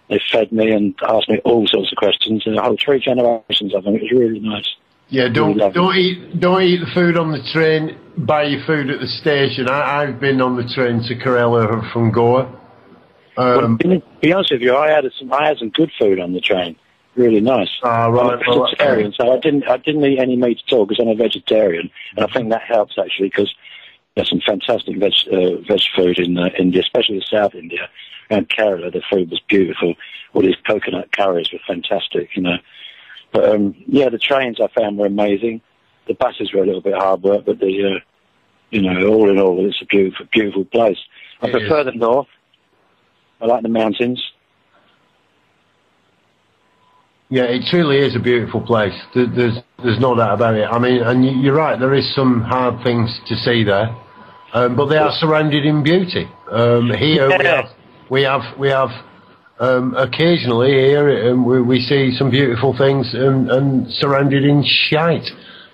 They fed me and asked me all sorts of questions, and a whole three generations of them. It was really nice. Yeah, don't don't eat don't eat the food on the train. Buy your food at the station. I, I've been on the train to Kerala from Goa. Um, well, to be honest with you, I had some I had some good food on the train. Really nice. Ah, I'm right, a well, vegetarian, so I didn't I didn't eat any meat at all because I'm a vegetarian, and I think that helps actually because there's some fantastic veg uh, veg food in uh, India, especially South India and Kerala. The food was beautiful. All these coconut curries were fantastic, you know. But um, yeah, the trains I found were amazing. The buses were a little bit hard work, but the uh, you know, all in all, it's a beautiful, beautiful place. I It prefer is. the north. I like the mountains. Yeah, it truly is a beautiful place. There's there's no doubt about it. I mean, and you- you're right. There is some hard things to see there, um, but they are surrounded in beauty. Um, here we have we have we have um, occasionally here um, we, we see some beautiful things and, and surrounded in shite.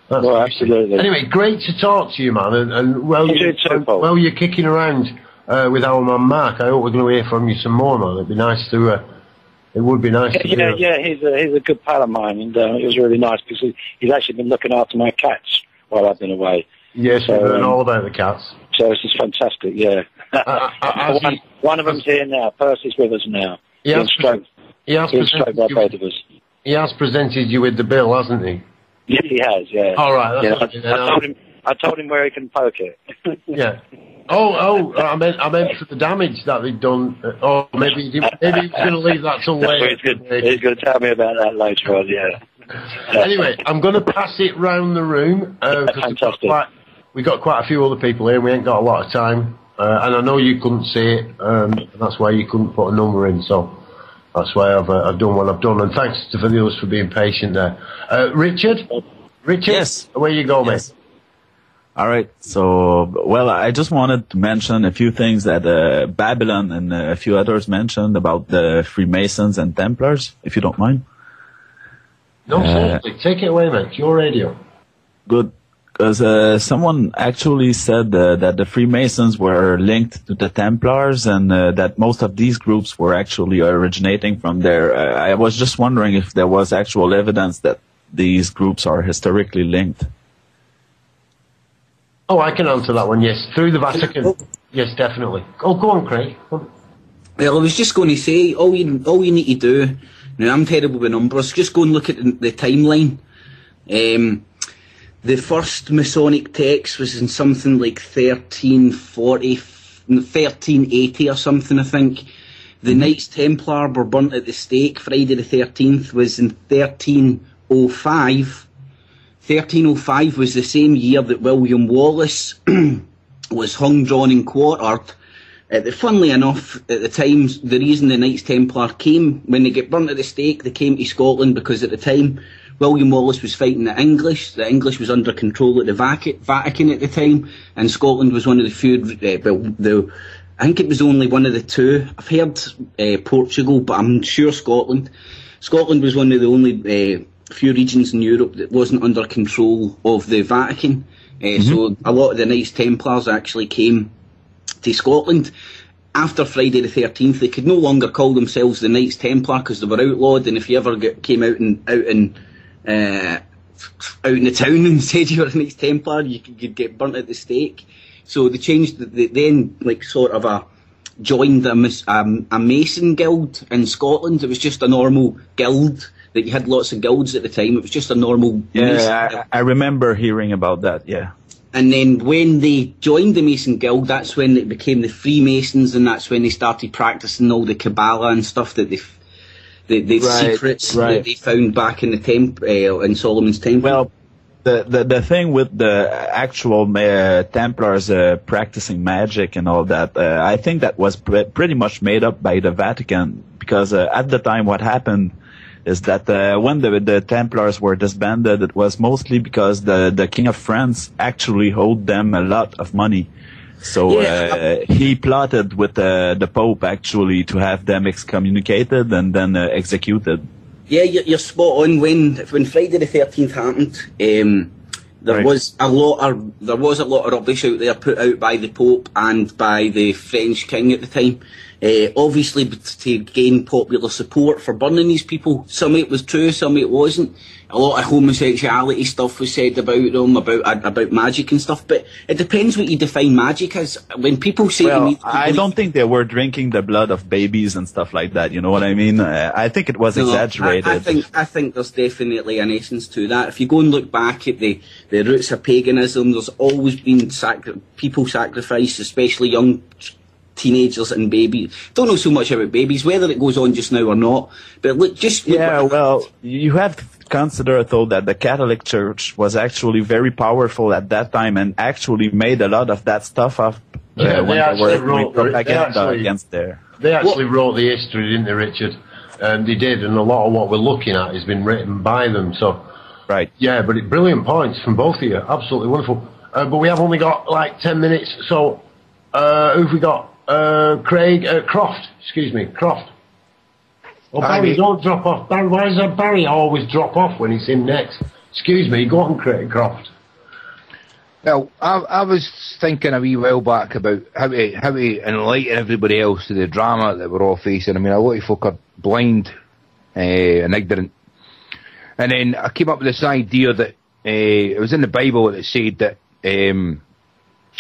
That's Well, absolutely. Anyway, great to talk to you, man. And, and well, You you, too, too, Paul. well, you're kicking around uh, with our man Mark. I hope we're going to hear from you some more, man. It'd be nice to. Uh, it would be nice to. Yeah, hear. yeah, he's a he's a good pal of mine, and uh, it was really nice because he, he's actually been looking after my cats while I've been away. Yes, So, we've heard um, all about the cats. So it's just fantastic, yeah. as one, one of them's here now. Percy's with us now. He has, stroked, he has stroked by presented both of us. you, he has presented you with the bill, hasn't he? Yeah, he has, yeah. All right, that's Yeah, okay, I, I told him. I told him where he can poke it. Yeah. Oh, oh, I meant, I meant for the damage that they'd done. Oh, maybe, he didn't- maybe he was going to leave that till later. he's going he's going to tell me about that later on. Yeah. anyway, I'm going to pass it round the room uh, we've got quite, we got quite a few other people here. and We ain't got a lot of time, uh, and I know you couldn't see it, um, and that's why you couldn't put a number in. So that's why I've uh, I've done what I've done, and thanks to the others for being patient there. Uh, Richard, Richard, Yes. where you go, mate? All right. So, well, I just wanted to mention a few things that uh, Babylon and uh, a few others mentioned about the Freemasons and Templars, if you don't mind. No, Uh, seriously, take it away, mate. Your radio. Good. Because uh, someone actually said uh, that the Freemasons were linked to the Templars and uh, that most of these groups were actually originating from there. Uh, I was just wondering if there was actual evidence that these groups are historically linked. Oh, I can answer that one. Yes, through the Vatican. Yes, definitely. Oh, go on, Craig. Well, I was just going to say, all you all you need to do. Now I'm terrible with numbers. Just go and look at the, the timeline. Um, the first Masonic text was in something like 1340, 1380 or something, I think. The Knights Templar were burnt at the stake. Friday the 13th was in 1305. 1305 was the same year that William Wallace was hung, drawn, and quartered. Uh, funnily enough, at the time, the reason the Knights Templar came, when they get burnt at the stake, they came to Scotland because at the time, William Wallace was fighting the English. The English was under control at the Vatican at the time, and Scotland was one of the few, uh, well, the, I think it was only one of the two. I've heard uh, Portugal, but I'm sure Scotland. Scotland was one of the only uh, few regions in Europe that wasn't under control of the Vatican. Uh, Mm-hmm. So a lot of the Knights Templars actually came to Scotland. After Friday the 13th, they could no longer call themselves the Knights Templar because they were outlawed. And if you ever get, came out and out in uh, out in the town and said you were a Knights Templar, you could get burnt at the stake. So they changed. the- They then like sort of a joined a, um, a Mason guild in Scotland. It was just a normal guild that you had lots of guilds at the time. It was just a normal Mason Yeah, I, I remember hearing about that. Yeah. and then when they joined the Mason Guild, that's when it became the Freemasons, and that's when they started practicing all the Kabbalah and stuff that they, the, the Right, secrets right. that they found back in the temp, uh, in Solomon's temple. Well, the, the the thing with the actual uh, Templars uh, practicing magic and all that, uh, I think that was pre- pretty much made up by the Vatican because uh, at the time what happened is that uh, when the the Templars were disbanded, it was mostly because the the King of France actually owed them a lot of money. So uh, he plotted with uh, the Pope actually to have them excommunicated and then uh, executed. Yeah, you're, you're spot on. When when Friday the Thirteenth happened, um, there Right. was a lot of there was a lot of rubbish out there put out by the Pope and by the French King at the time. Uh, obviously, to gain popular support for burning these people. Some of it was true, some of it wasn't. A lot of homosexuality stuff was said about them, about about magic and stuff. But it depends what you define magic as. When people say Well, me, I don't think they were drinking the blood of babies and stuff like that. You know what I mean? Uh, I think it was No, exaggerated. I, I think I think there's definitely an essence to that. If you go and look back at the, the roots of paganism, there's always been sacri- people sacrificed, especially young teenagers and babies. Don't know so much about babies, whether it goes on just now or not. But look, just look yeah, well, you have to consider though that the Catholic Church was actually very powerful at that time and actually made a lot of that stuff up uh, Yeah, when they they actually were wrote- doing they propaganda actually- against there. They actually wrote the history, didn't they, Richard? And they did, and a lot of what we're looking at has been written by them. So, right, yeah, but it, brilliant points from both of you, absolutely wonderful. Uh, but we have only got like ten minutes, so uh, who've we got? Uh, Craig uh, Croft, excuse me, Croft. Oh, Barry, don't drop off. Barry, why does that Barry always drop off when he's in next? Excuse me, go on, Craig Croft. Well, I, I was thinking a wee while back about how to how to enlighten everybody else to the drama that we're all facing. I mean, a lot of folk are blind uh, and ignorant. And then I came up with this idea that uh, it was in the Bible that it said that um,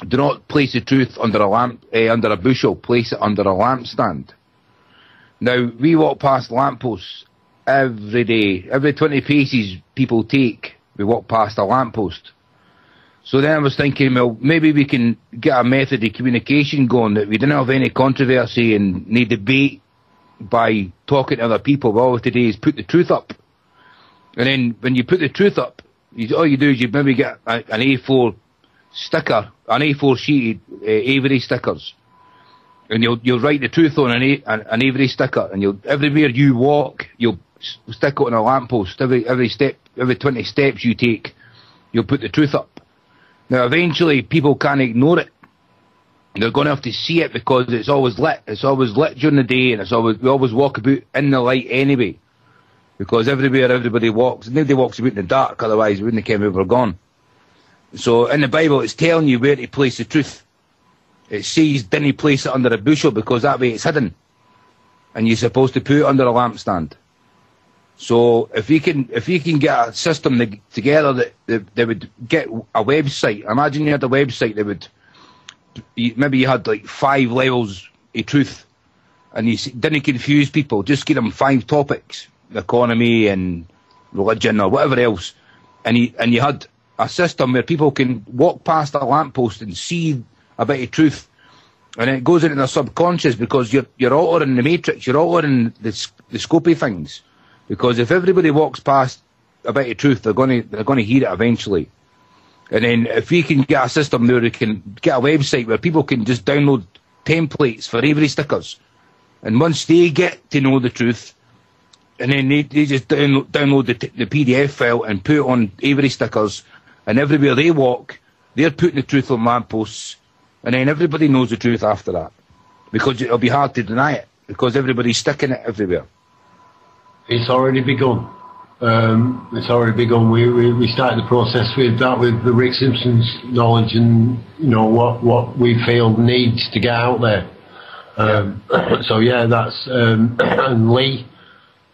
do not place the truth under a lamp uh, under a bushel, place it under a lampstand. Now we walk past lampposts every day. Every twenty paces people take, we walk past a lamppost. So then I was thinking, well, maybe we can get a method of communication going that we didn't have any controversy and no debate by talking to other people. All we have is put the truth up. And then when you put the truth up, you, all you do is you maybe get a, an A4 sticker, an A4 sheet, uh, Avery stickers. And you'll, you'll write the truth on an, A, an, Avery sticker and you'll, everywhere you walk, you'll stick it on a lamppost. Every, every step, every 20 steps you take, you'll put the truth up. Now, eventually, people can't ignore it. They're going to have to see it because it's always lit. It's always lit during the day, and it's always we always walk about in the light anyway. Because everywhere everybody walks, nobody walks about in the dark. Otherwise, we wouldn't have came over gone. So in the Bible, it's telling you where to place the truth. It says, "Didn't place it under a bushel because that way it's hidden, and you're supposed to put it under a lampstand." So if you can if you can get a system to, together that, that that would get a website, imagine you had a website that would maybe you had like five levels of truth, and you didn't confuse people. Just give them five topics: the economy and religion or whatever else, and you and you had a system where people can walk past a lamppost and see a bit of truth, and it goes into their subconscious because you're you're altering the matrix, you're altering the the scope of things. Because if everybody walks past a bit of truth, they're going to they're going to hear it eventually. And then if we can get a system where we can get a website where people can just download templates for Avery stickers, and once they get to know the truth, and then they, they just download, download the, the PDF file and put it on Avery stickers, and everywhere they walk, they're putting the truth on lampposts, and then everybody knows the truth after that, because it'll be hard to deny it because everybody's sticking it everywhere. It's already begun. Um, it's already begun. We, we we started the process with that with the Rick Simpson's knowledge and you know what what we feel needs to get out there. Um, so yeah, that's um, and Lee.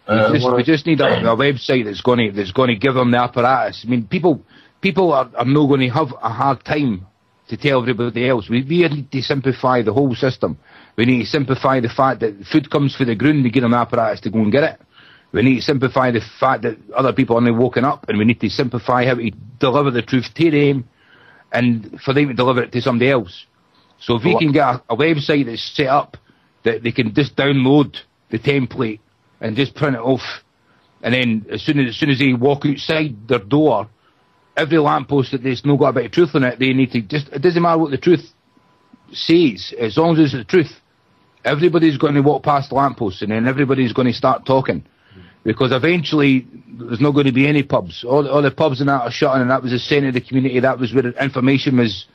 Uh, we, just, we just need a, a website that's going to that's going to give them the apparatus. I mean, people people are, are not going to have a hard time to tell everybody else. We, we need to simplify the whole system. We need to simplify the fact that food comes for the ground to get an apparatus to go and get it. We need to simplify the fact that other people are only woken up, and we need to simplify how to deliver the truth to them, and for them to deliver it to somebody else. So if we can get a, a website that's set up that they can just download the template and just print it off, and then as soon as, as soon as they walk outside their door, every lamppost that no got a bit of truth on it, they need to just it doesn't matter what the truth says, as long as it's the truth. Everybody's going to walk past the lamppost and then everybody's going to start talking. Because eventually there's not going to be any pubs. All, all the pubs and that are shutting and that was the centre of the community. That was where information was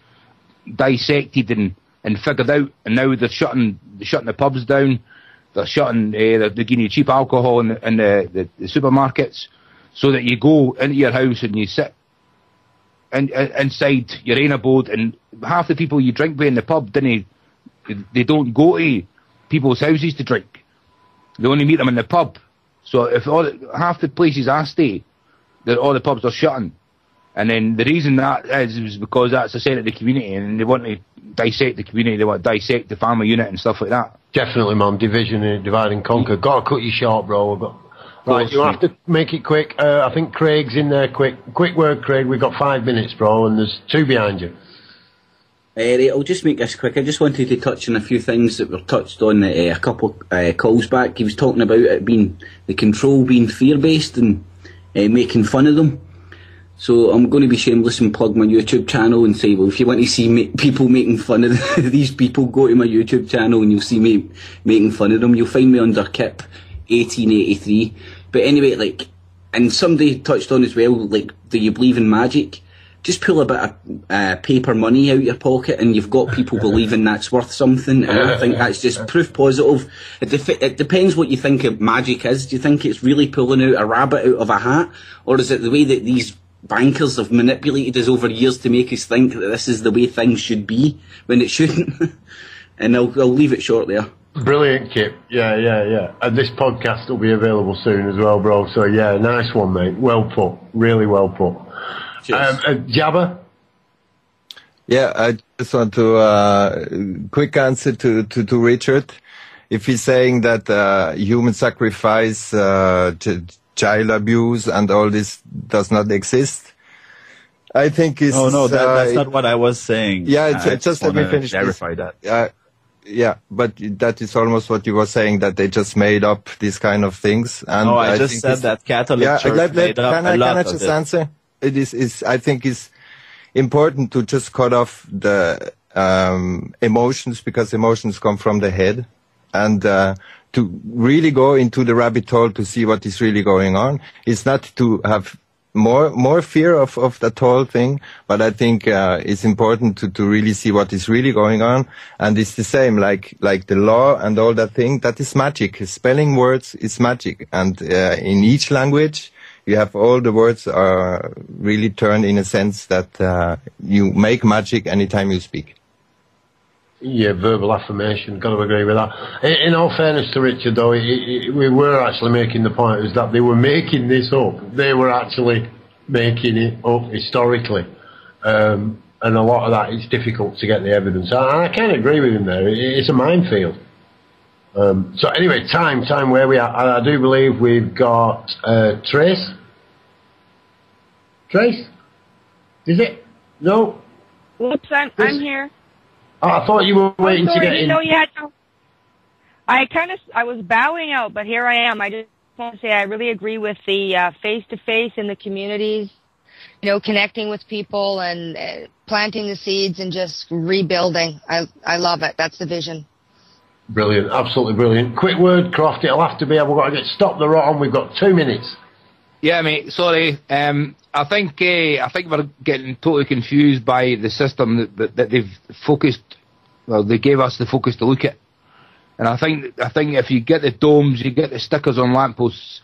dissected and, and figured out. And now they're shutting, they're shutting the pubs down. They're shutting, uh, they're, they're giving you cheap alcohol in, in the, the, the supermarkets so that you go into your house and you sit in, in, inside your own abode and half the people you drink with in the pub, didn't they don't go to people's houses to drink. They only meet them in the pub. So if all half the places I stay, that all the pubs are shutting. And then the reason that is, is because that's the centre of the community and they want to dissect the community, they want to dissect the family unit and stuff like that. Definitely, man. Division and divide and conquer. Got to cut you short, bro. But, right, you'll have to make it quick. Uh, I think Craig's in there. Quick, quick word, Craig. We've got five minutes, bro, and there's two behind you. Uh, right, I'll just make this quick. I just wanted to touch on a few things that were touched on uh, a couple uh, calls back. He was talking about it being the control being fear based and uh, making fun of them. So I'm going to be shameless and plug my YouTube channel and say, well, if you want to see ma- people making fun of these people, go to my YouTube channel and you'll see me making fun of them. You'll find me under Cip 1883. But anyway, like, and somebody touched on as well, like, do you believe in magic? Just pull a bit of uh, paper money out your pocket and you've got people believing that's worth something. And I think that's just proof positive. It, def- it depends what you think of magic is. Do you think it's really pulling out a rabbit out of a hat? Or is it the way that these bankers have manipulated us over years to make us think that this is the way things should be when it shouldn't? and I'll, I'll leave it short there. Brilliant, Kip. Yeah, yeah, yeah. And this podcast will be available soon as well, bro. So yeah, nice one, mate. Well put. Really well put. Um, uh, Jabba. Yeah, I just want to uh, quick answer to, to, to Richard. If he's saying that uh, human sacrifice, uh, ch- child abuse, and all this does not exist, I think it's. Oh no, that, that's uh, not what I was saying. Yeah, I ju- just let me wanna finish. this. Clarify that. Yeah, but that is almost what you were saying that they just made up these kind of things. And No, I just said that Catholic yeah, Church let, made up can a I, lot can I just it. answer? It is, is I think is important to just cut off the um, emotions because emotions come from the head, and uh, to really go into the rabbit hole to see what is really going on. It's not to have more more fear of, of that whole thing, but I think uh, it's important to, to really see what is really going on. And it's the same, like like the law and all that thing. That is magic. Spelling words is magic, and uh, in each language, you have all the words are really turned in a sense that uh, you make magic anytime you speak. Yeah, verbal affirmation. Got to agree with that. In, in all fairness to Richard, though, it, it, we were actually making the point is that they were making this up. They were actually making it up historically, um, and a lot of that is difficult to get the evidence. I, I can agree with him there. It, it's a minefield. Um, so anyway, time, time where we are. I, I do believe we've got uh, Trace. Trace, is it? No. Whoops, I'm, I'm here. Oh, I thought you were waiting I'm to get in. know you had to. I kind of, I was bowing out, but here I am. I just want to say I really agree with the uh, face-to-face in the communities. You know, connecting with people and uh, planting the seeds and just rebuilding. I I love it. That's the vision. Brilliant, absolutely brilliant. Quick word, Croft. It'll have to be. We've got to get stop the rot on. We've got two minutes. Yeah, mate. Sorry. Um, I think uh, I think we're getting totally confused by the system that, that, that they've focused. Well, they gave us the focus to look at, and I think I think if you get the domes, you get the stickers on lampposts.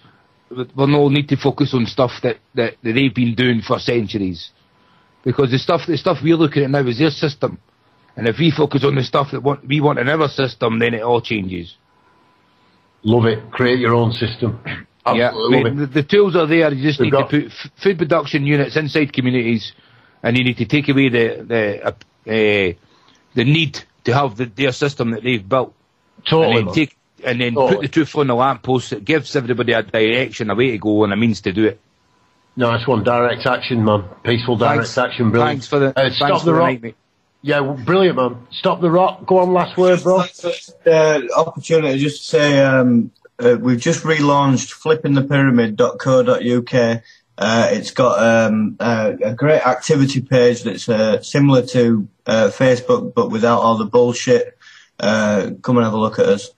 We'll no need to focus on stuff that, that, that they've been doing for centuries, because the stuff the stuff we're looking at now is their system, and if we focus on the stuff that want, we want in our system, then it all changes. Love it. Create your own system. Yeah, I mean, the, the tools are there. You just We've need got- to put f- food production units inside communities, and you need to take away the the uh, uh, the need to have the, their system that they've built. Totally, And then take and then Totally. put the truth on the lamppost. It gives everybody a direction, a way to go, and a means to do it. Nice one. Direct action, man. Peaceful direct Thanks. action. Brilliant. Thanks for the- Uh, thanks stop for the the rot. night, mate. Yeah, well, brilliant, man. Stop the rot. Go on, last word, bro. uh, opportunity just to say um, uh, we've just relaunched flippingthepyramid.co.uk. Uh, it's got um, uh, a great activity page that's uh, similar to uh, Facebook but without all the bullshit. Uh, come and have a look at us.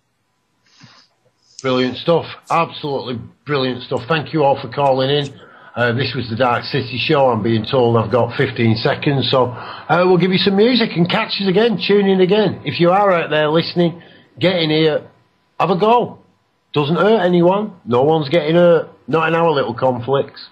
Brilliant stuff. Absolutely brilliant stuff. Thank you all for calling in. Uh, this was the Dark City Show. I'm being told I've got 15 seconds, so we'll give you some music and catch us again. Tune in again. If you are out there listening, get in here, have a go. Doesn't hurt anyone. No one's getting hurt. Not in our little conflicts.